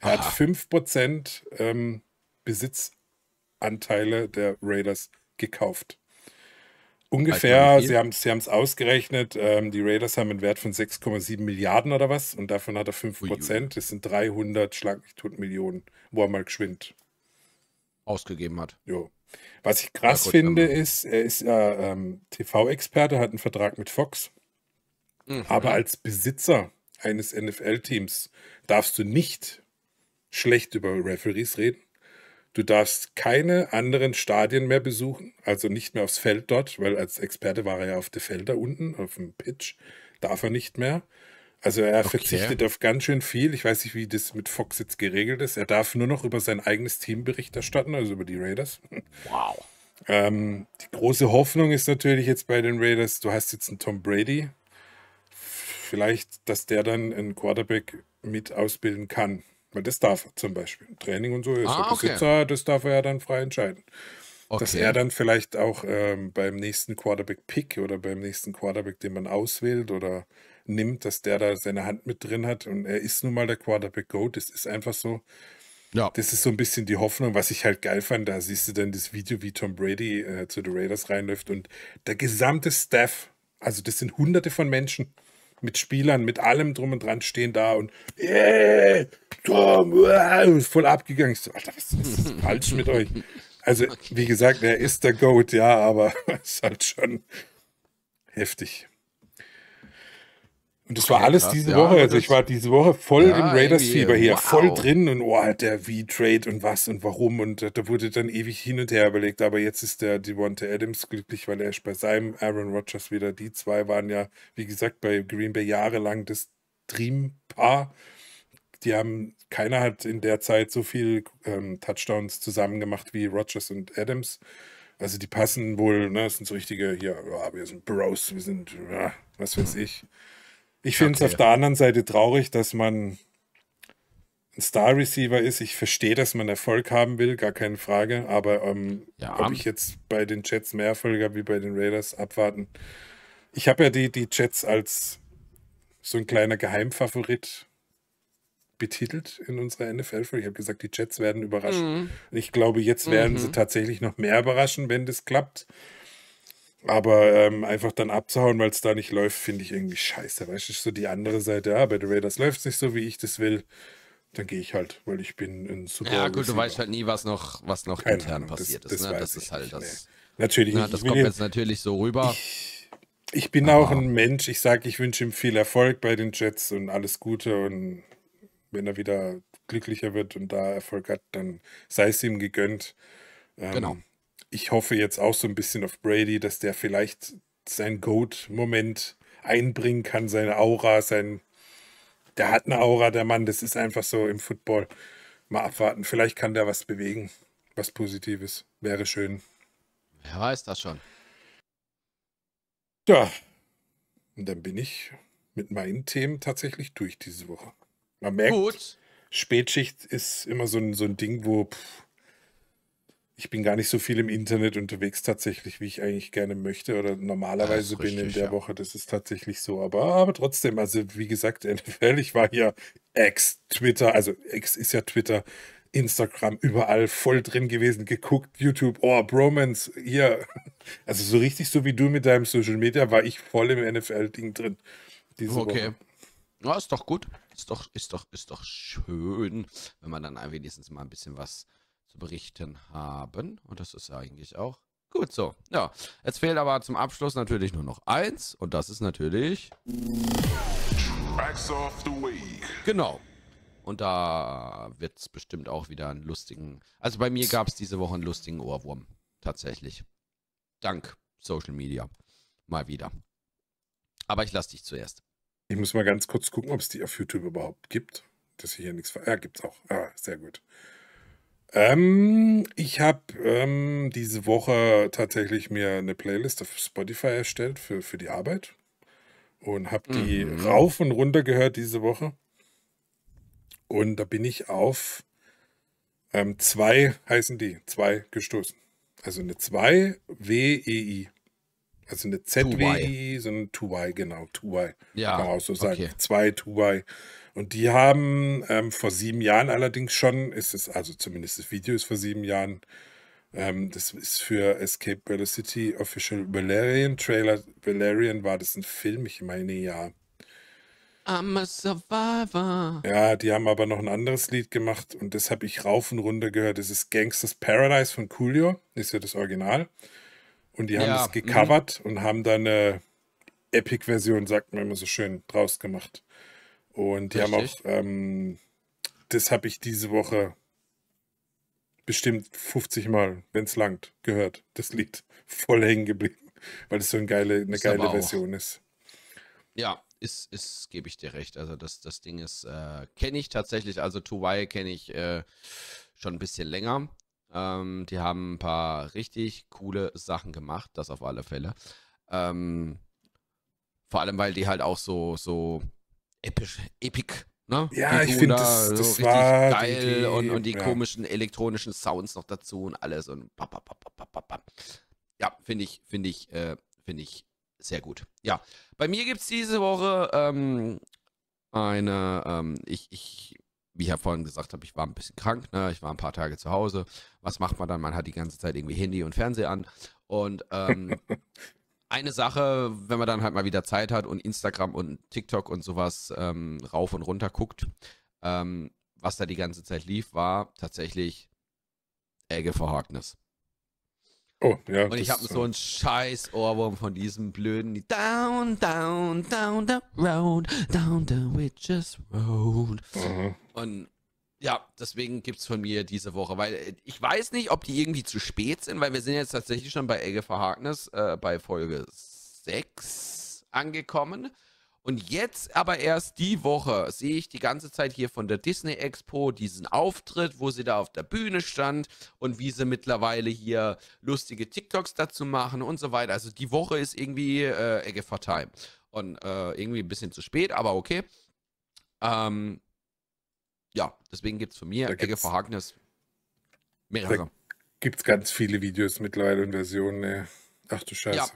Er Aha. hat 5% ähm, Besitzanteile der Raiders gekauft. Ungefähr, sie haben sie es ausgerechnet, ähm, die Raiders haben einen Wert von 6,7 Milliarden oder was und davon hat er 5%. Das sind 300 Schlag Millionen, wo er mal geschwind ausgegeben hat. Jo. Was ich krass gut, finde, ist, er ist ja ähm, TV-Experte, hat einen Vertrag mit Fox. Mhm. Aber als Besitzer eines NFL-Teams darfst du nicht schlecht über Referees reden. Du darfst keine anderen Stadien mehr besuchen, also nicht mehr aufs Feld dort, weil als Experte war er ja auf der Felder unten, auf dem Pitch, darf er nicht mehr. Also er okay. verzichtet auf ganz schön viel. Ich weiß nicht, wie das mit Fox jetzt geregelt ist. Er darf nur noch über sein eigenes Team Bericht erstatten, also über die Raiders. Wow. Ähm, die große Hoffnung ist natürlich jetzt bei den Raiders, du hast jetzt einen Tom Brady. Vielleicht, dass der dann einen Quarterback mit ausbilden kann. Weil das darf er zum Beispiel. Training und so ist ah, er Besitzer, okay. das darf er ja dann frei entscheiden. Okay. Dass er dann vielleicht auch ähm, beim nächsten Quarterback-Pick oder beim nächsten Quarterback, den man auswählt oder nimmt, dass der da seine Hand mit drin hat. Und er ist nun mal der Quarterback Go. Das ist einfach so. Ja. Das ist so ein bisschen die Hoffnung, was ich halt geil fand. Da siehst du dann das Video, wie Tom Brady äh, zu den Raiders reinläuft und der gesamte Staff, also das sind hunderte von Menschen mit Spielern, mit allem drum und dran stehen da und hey, Tom, wow, voll abgegangen. Ich so, Alter, was ist falsch mit euch? Also, wie gesagt, er ist der Goat, ja, aber es ist halt schon heftig. Und das war alles krass, diese Woche. also ich war diese Woche voll ja, im Raiders-Fieber hier, wow. voll drin und oh, der V-Trade und was und warum. Und da wurde dann ewig hin und her überlegt. Aber jetzt ist der Devonta Adams glücklich, weil er ist bei seinem Aaron Rodgers wieder. Die zwei waren ja, wie gesagt, bei Green Bay jahrelang das Dream-Paar. Die haben, keiner hat in der Zeit so viel ähm, Touchdowns zusammen gemacht wie Rodgers und Adams. Also die passen wohl, ne, das sind so richtige, hier, oh, wir sind Bros, wir sind, was weiß ich. Ich finde es okay. auf der anderen Seite traurig, dass man ein Star Receiver ist. Ich verstehe, dass man Erfolg haben will, gar keine Frage. Aber ähm, ja. ob ich jetzt bei den Jets mehr Erfolg habe wie bei den Raiders, abwarten. Ich habe ja die, die Jets als so ein kleiner Geheimfavorit betitelt in unserer NFL-Folge. Ich habe gesagt, die Jets werden überraschen. Mhm. Ich glaube, jetzt werden mhm. sie tatsächlich noch mehr überraschen, wenn das klappt. Aber ähm, einfach dann abzuhauen, weil es da nicht läuft, finde ich irgendwie scheiße. Weißt du, so die andere Seite, ja, bei den Raiders läuft es nicht so, wie ich das will. Dann gehe ich halt, weil ich bin ein super. Ja, gut, Receiver. du weißt halt nie, was noch, was noch intern Ahnung, passiert das, ist. Das, ne? das ist halt das. Nee. Natürlich na, Das kommt jetzt natürlich so rüber. Ich, ich bin Aber auch ein Mensch. Ich sage, ich wünsche ihm viel Erfolg bei den Jets und alles Gute. Und wenn er wieder glücklicher wird und da Erfolg hat, dann sei es ihm gegönnt. Ähm, genau ich hoffe jetzt auch so ein bisschen auf Brady, dass der vielleicht sein Goat-Moment einbringen kann, seine Aura, sein. Der hat eine Aura, der Mann, das ist einfach so im Football. Mal abwarten, vielleicht kann der was bewegen, was Positives. Wäre schön. Wer weiß das schon. Ja, und dann bin ich mit meinen Themen tatsächlich durch diese Woche. Man merkt, Gut. Spätschicht ist immer so ein, so ein Ding, wo pff, ich bin gar nicht so viel im Internet unterwegs tatsächlich, wie ich eigentlich gerne möchte oder normalerweise bin richtig, in der ja. Woche. Das ist tatsächlich so. Aber, aber trotzdem, also wie gesagt, NFL, ich war hier ex Twitter, also ex ist ja Twitter, Instagram, überall voll drin gewesen, geguckt, YouTube, oh, Bromance, hier. Also so richtig so wie du mit deinem Social Media war ich voll im NFL-Ding drin. okay. Woche. Ja, ist doch gut. Ist doch, ist doch, ist doch schön, wenn man dann wenigstens mal ein bisschen was zu berichten haben. Und das ist eigentlich auch Gut so. Ja, jetzt fehlt aber zum Abschluss natürlich nur noch eins und das ist natürlich. Tracks of the Week. Genau. Und da wird es bestimmt auch wieder einen lustigen. Also bei mir gab es diese Woche einen lustigen Ohrwurm. Tatsächlich. Dank Social Media. Mal wieder. Aber ich lasse dich zuerst. Ich muss mal ganz kurz gucken, ob es die auf YouTube überhaupt gibt. Dass ich hier nichts ver. Ja, gibt es auch. Ah, sehr gut. Ähm, ich habe ähm, diese Woche tatsächlich mir eine Playlist auf Spotify erstellt für, für die Arbeit und habe die mhm. rauf und runter gehört diese Woche. Und da bin ich auf ähm, zwei, heißen die, zwei gestoßen. Also eine 2 WEI. Also eine ZWI, so eine 2Y, genau, 2Y. Ja. Kann man auch so sagen. Okay. Zwei 2Y. Und die haben ähm, vor sieben Jahren allerdings schon, ist es, also zumindest das Video ist vor sieben Jahren, ähm, das ist für Escape Velocity Official Valerian Trailer. Valerian war das ein Film, ich meine ja. I'm a survivor. Ja, die haben aber noch ein anderes Lied gemacht und das habe ich rauf und runter gehört. Das ist Gangsters Paradise von Coolio, ist ja das Original. Und die haben ja, das gecovert mh. und haben da eine Epic-Version, sagt man immer so schön, draus gemacht. Und die Richtig. haben auch, ähm, das habe ich diese Woche bestimmt 50 Mal, wenn es langt, gehört. Das Lied voll hängen geblieben, weil es so eine geile, eine ist geile Version ist. Ja, ist, ist gebe ich dir recht. Also das, das Ding ist, äh, kenne ich tatsächlich, also Tuwai kenne ich äh, schon ein bisschen länger. Ähm, die haben ein paar richtig coole Sachen gemacht, das auf alle Fälle. Ähm, vor allem, weil die halt auch so, so episch, epic, ne? Ja, die ich finde, das, das so war geil die, die, und, und die ja. komischen elektronischen Sounds noch dazu und alles und bap, bap, bap, ja, finde ich, finde ich, äh, finde ich sehr gut. Ja, bei mir gibt es diese Woche ähm, eine, ähm, ich, ich, wie ich ja vorhin gesagt habe, ich war ein bisschen krank, ne? ich war ein paar Tage zu Hause. Was macht man dann? Man hat die ganze Zeit irgendwie Handy und Fernseher an. Und ähm, eine Sache, wenn man dann halt mal wieder Zeit hat und Instagram und TikTok und sowas ähm, rauf und runter guckt, ähm, was da die ganze Zeit lief, war tatsächlich Egge Verhagnis. Oh, ja. Und ich habe so einen scheiß Ohrwurm von diesem blöden Down, down, down the road, down the witches road. Mhm. Und ja, deswegen gibt es von mir diese Woche, weil äh, ich weiß nicht, ob die irgendwie zu spät sind, weil wir sind jetzt tatsächlich schon bei Egge Verhagnis äh, bei Folge 6 angekommen. Und jetzt aber erst die Woche sehe ich die ganze Zeit hier von der Disney Expo diesen Auftritt, wo sie da auf der Bühne stand und wie sie mittlerweile hier lustige TikToks dazu machen und so weiter. Also die Woche ist irgendwie äh, Egge Time. Und äh, irgendwie ein bisschen zu spät, aber okay. Ähm, ja, deswegen gibt es von mir Egge Verhagnis mehrere. Gibt es ganz viele Videos mittlerweile und Versionen. Ne? Ach du Scheiße. Ja.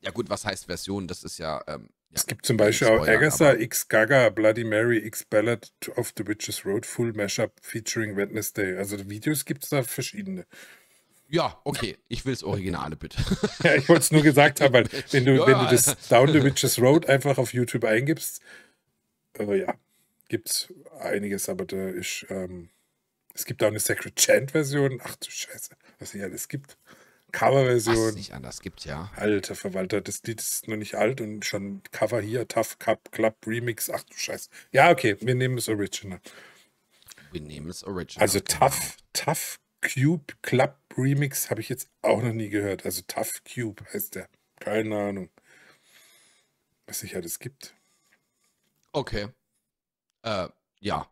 ja, gut, was heißt Version? Das ist ja. Ähm, ja, es gibt zum Beispiel auch Agatha X Gaga, Bloody Mary X Ballad of the Witches Road, Full Mashup featuring Wednesday. Also Videos gibt es da verschiedene. Ja, okay. Ich will das Originale, bitte. ja, ich wollte es nur gesagt haben, weil wenn du, ja. wenn du das Down the Witches Road einfach auf YouTube eingibst, äh, ja, gibt es einiges, aber da ist, ähm, es gibt auch eine Sacred Chant Version. Ach du Scheiße, was hier alles gibt. Coverversion. Was es nicht anders gibt, ja. Alter Verwalter, das Lied ist noch nicht alt und schon Cover hier, Tough Cup Club Remix. Ach du Scheiße. Ja, okay, wir nehmen das Original. Wir nehmen das Original. Also genau. Tough, Tough Cube Club Remix habe ich jetzt auch noch nie gehört. Also Tough Cube heißt der. Keine Ahnung. Was sich alles gibt. Okay. Äh, ja.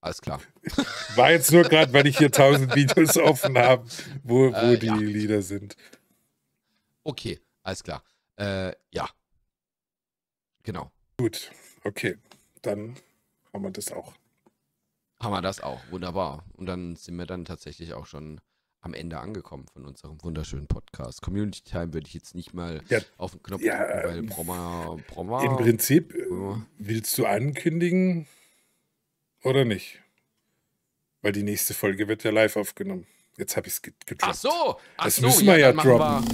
Alles klar. War jetzt nur gerade, weil ich hier tausend Videos offen habe, wo, wo äh, die ja. Lieder sind. Okay, alles klar. Äh, ja. Genau. Gut, okay. Dann haben wir das auch. Haben wir das auch, wunderbar. Und dann sind wir dann tatsächlich auch schon am Ende angekommen von unserem wunderschönen Podcast. Community Time würde ich jetzt nicht mal ja, auf den Knopf ja, drücken, weil Brommer, Brommer. Im Prinzip äh, willst du ankündigen, oder nicht? Weil die nächste Folge wird ja live aufgenommen. Jetzt habe ich es gedroppt. Ach so, ach das so, müssen wir ja, ja droppen.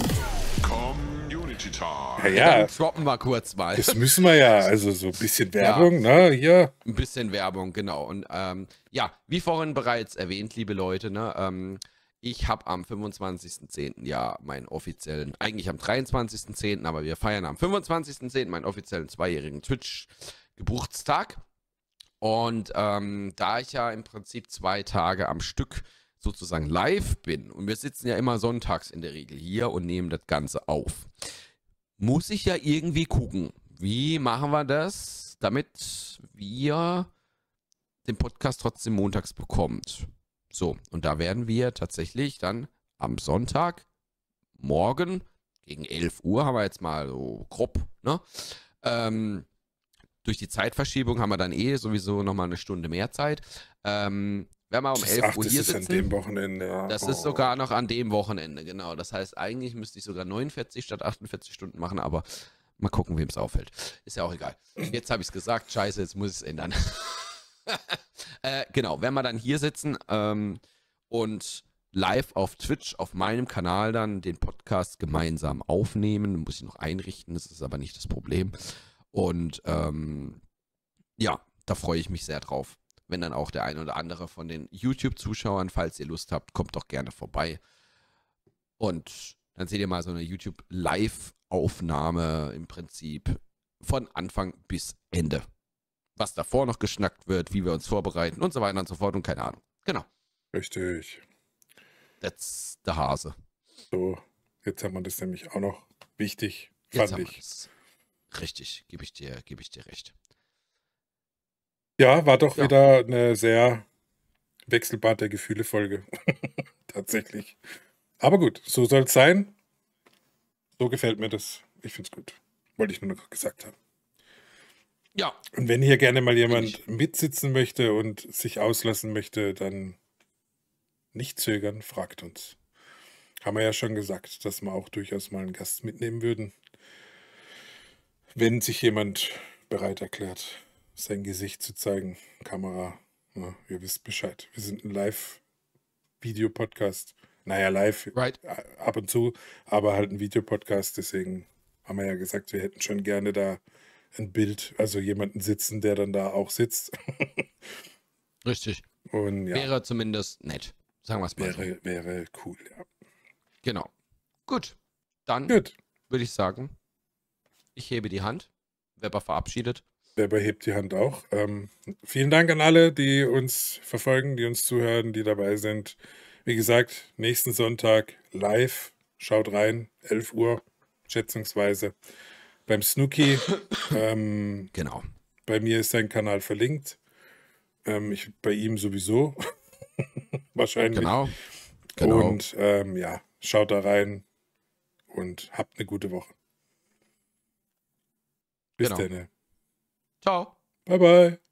Community Time. Ja, ja. Dann droppen wir kurz mal. Das müssen wir ja. Also so ein bisschen Werbung, ja. ne? Hier. Ein bisschen Werbung, genau. Und ähm, ja, wie vorhin bereits erwähnt, liebe Leute, ne? Ähm, ich habe am 25.10. ja meinen offiziellen, eigentlich am 23.10., aber wir feiern am 25.10. meinen offiziellen zweijährigen Twitch-Geburtstag. Und ähm, da ich ja im Prinzip zwei Tage am Stück sozusagen live bin und wir sitzen ja immer sonntags in der Regel hier und nehmen das Ganze auf, muss ich ja irgendwie gucken, wie machen wir das, damit wir den Podcast trotzdem montags bekommt. So, und da werden wir tatsächlich dann am Sonntag morgen gegen 11 Uhr, haben wir jetzt mal so grob, ne? Ähm, durch die Zeitverschiebung haben wir dann eh sowieso nochmal eine Stunde mehr Zeit. Ähm, werden wir um 11 Ach, Uhr hier sitzen. Das ist an dem Wochenende, ja. Das oh. ist sogar noch an dem Wochenende, genau. Das heißt, eigentlich müsste ich sogar 49 statt 48 Stunden machen, aber mal gucken, wem es auffällt. Ist ja auch egal. Jetzt habe ich es gesagt, scheiße, jetzt muss ich es ändern. äh, genau, wenn wir dann hier sitzen ähm, und live auf Twitch, auf meinem Kanal dann den Podcast gemeinsam aufnehmen, muss ich noch einrichten, das ist aber nicht das Problem. Und ähm, ja, da freue ich mich sehr drauf. Wenn dann auch der ein oder andere von den YouTube-Zuschauern, falls ihr Lust habt, kommt doch gerne vorbei. Und dann seht ihr mal so eine YouTube-Live-Aufnahme im Prinzip von Anfang bis Ende was davor noch geschnackt wird, wie wir uns vorbereiten und so weiter und so fort und keine Ahnung. Genau. Richtig. That's the Hase. So, jetzt haben wir das nämlich auch noch wichtig, fand ich. Richtig, gebe ich dir, gebe ich dir recht. Ja, war doch ja. wieder eine sehr Wechselbad der Gefühle-Folge. Tatsächlich. Aber gut, so soll es sein. So gefällt mir das. Ich finde es gut. Wollte ich nur noch gesagt haben. Ja. Und wenn hier gerne mal jemand mitsitzen möchte und sich auslassen möchte, dann nicht zögern, fragt uns. Haben wir ja schon gesagt, dass wir auch durchaus mal einen Gast mitnehmen würden. Wenn sich jemand bereit erklärt, sein Gesicht zu zeigen, Kamera, ja, ihr wisst Bescheid. Wir sind ein Live-Video-Podcast. Naja, live right. ab und zu, aber halt ein Videopodcast. Deswegen haben wir ja gesagt, wir hätten schon gerne da ein Bild, also jemanden sitzen, der dann da auch sitzt. Richtig. Und, ja. Wäre zumindest nett. Sagen wir es mal. Wäre, so. wäre cool, ja. Genau. Gut. Dann würde ich sagen, ich hebe die Hand. Weber verabschiedet. Weber hebt die Hand auch. Ähm, vielen Dank an alle, die uns verfolgen, die uns zuhören, die dabei sind. Wie gesagt, nächsten Sonntag live. Schaut rein, 11 Uhr schätzungsweise beim Snooki. ähm, genau. Bei mir ist sein Kanal verlinkt. Ähm, ich, bei ihm sowieso. Wahrscheinlich. Genau. genau. Und ähm, ja, schaut da rein und habt eine gute Woche. Bis genau. dann. Ciao. Bye, bye.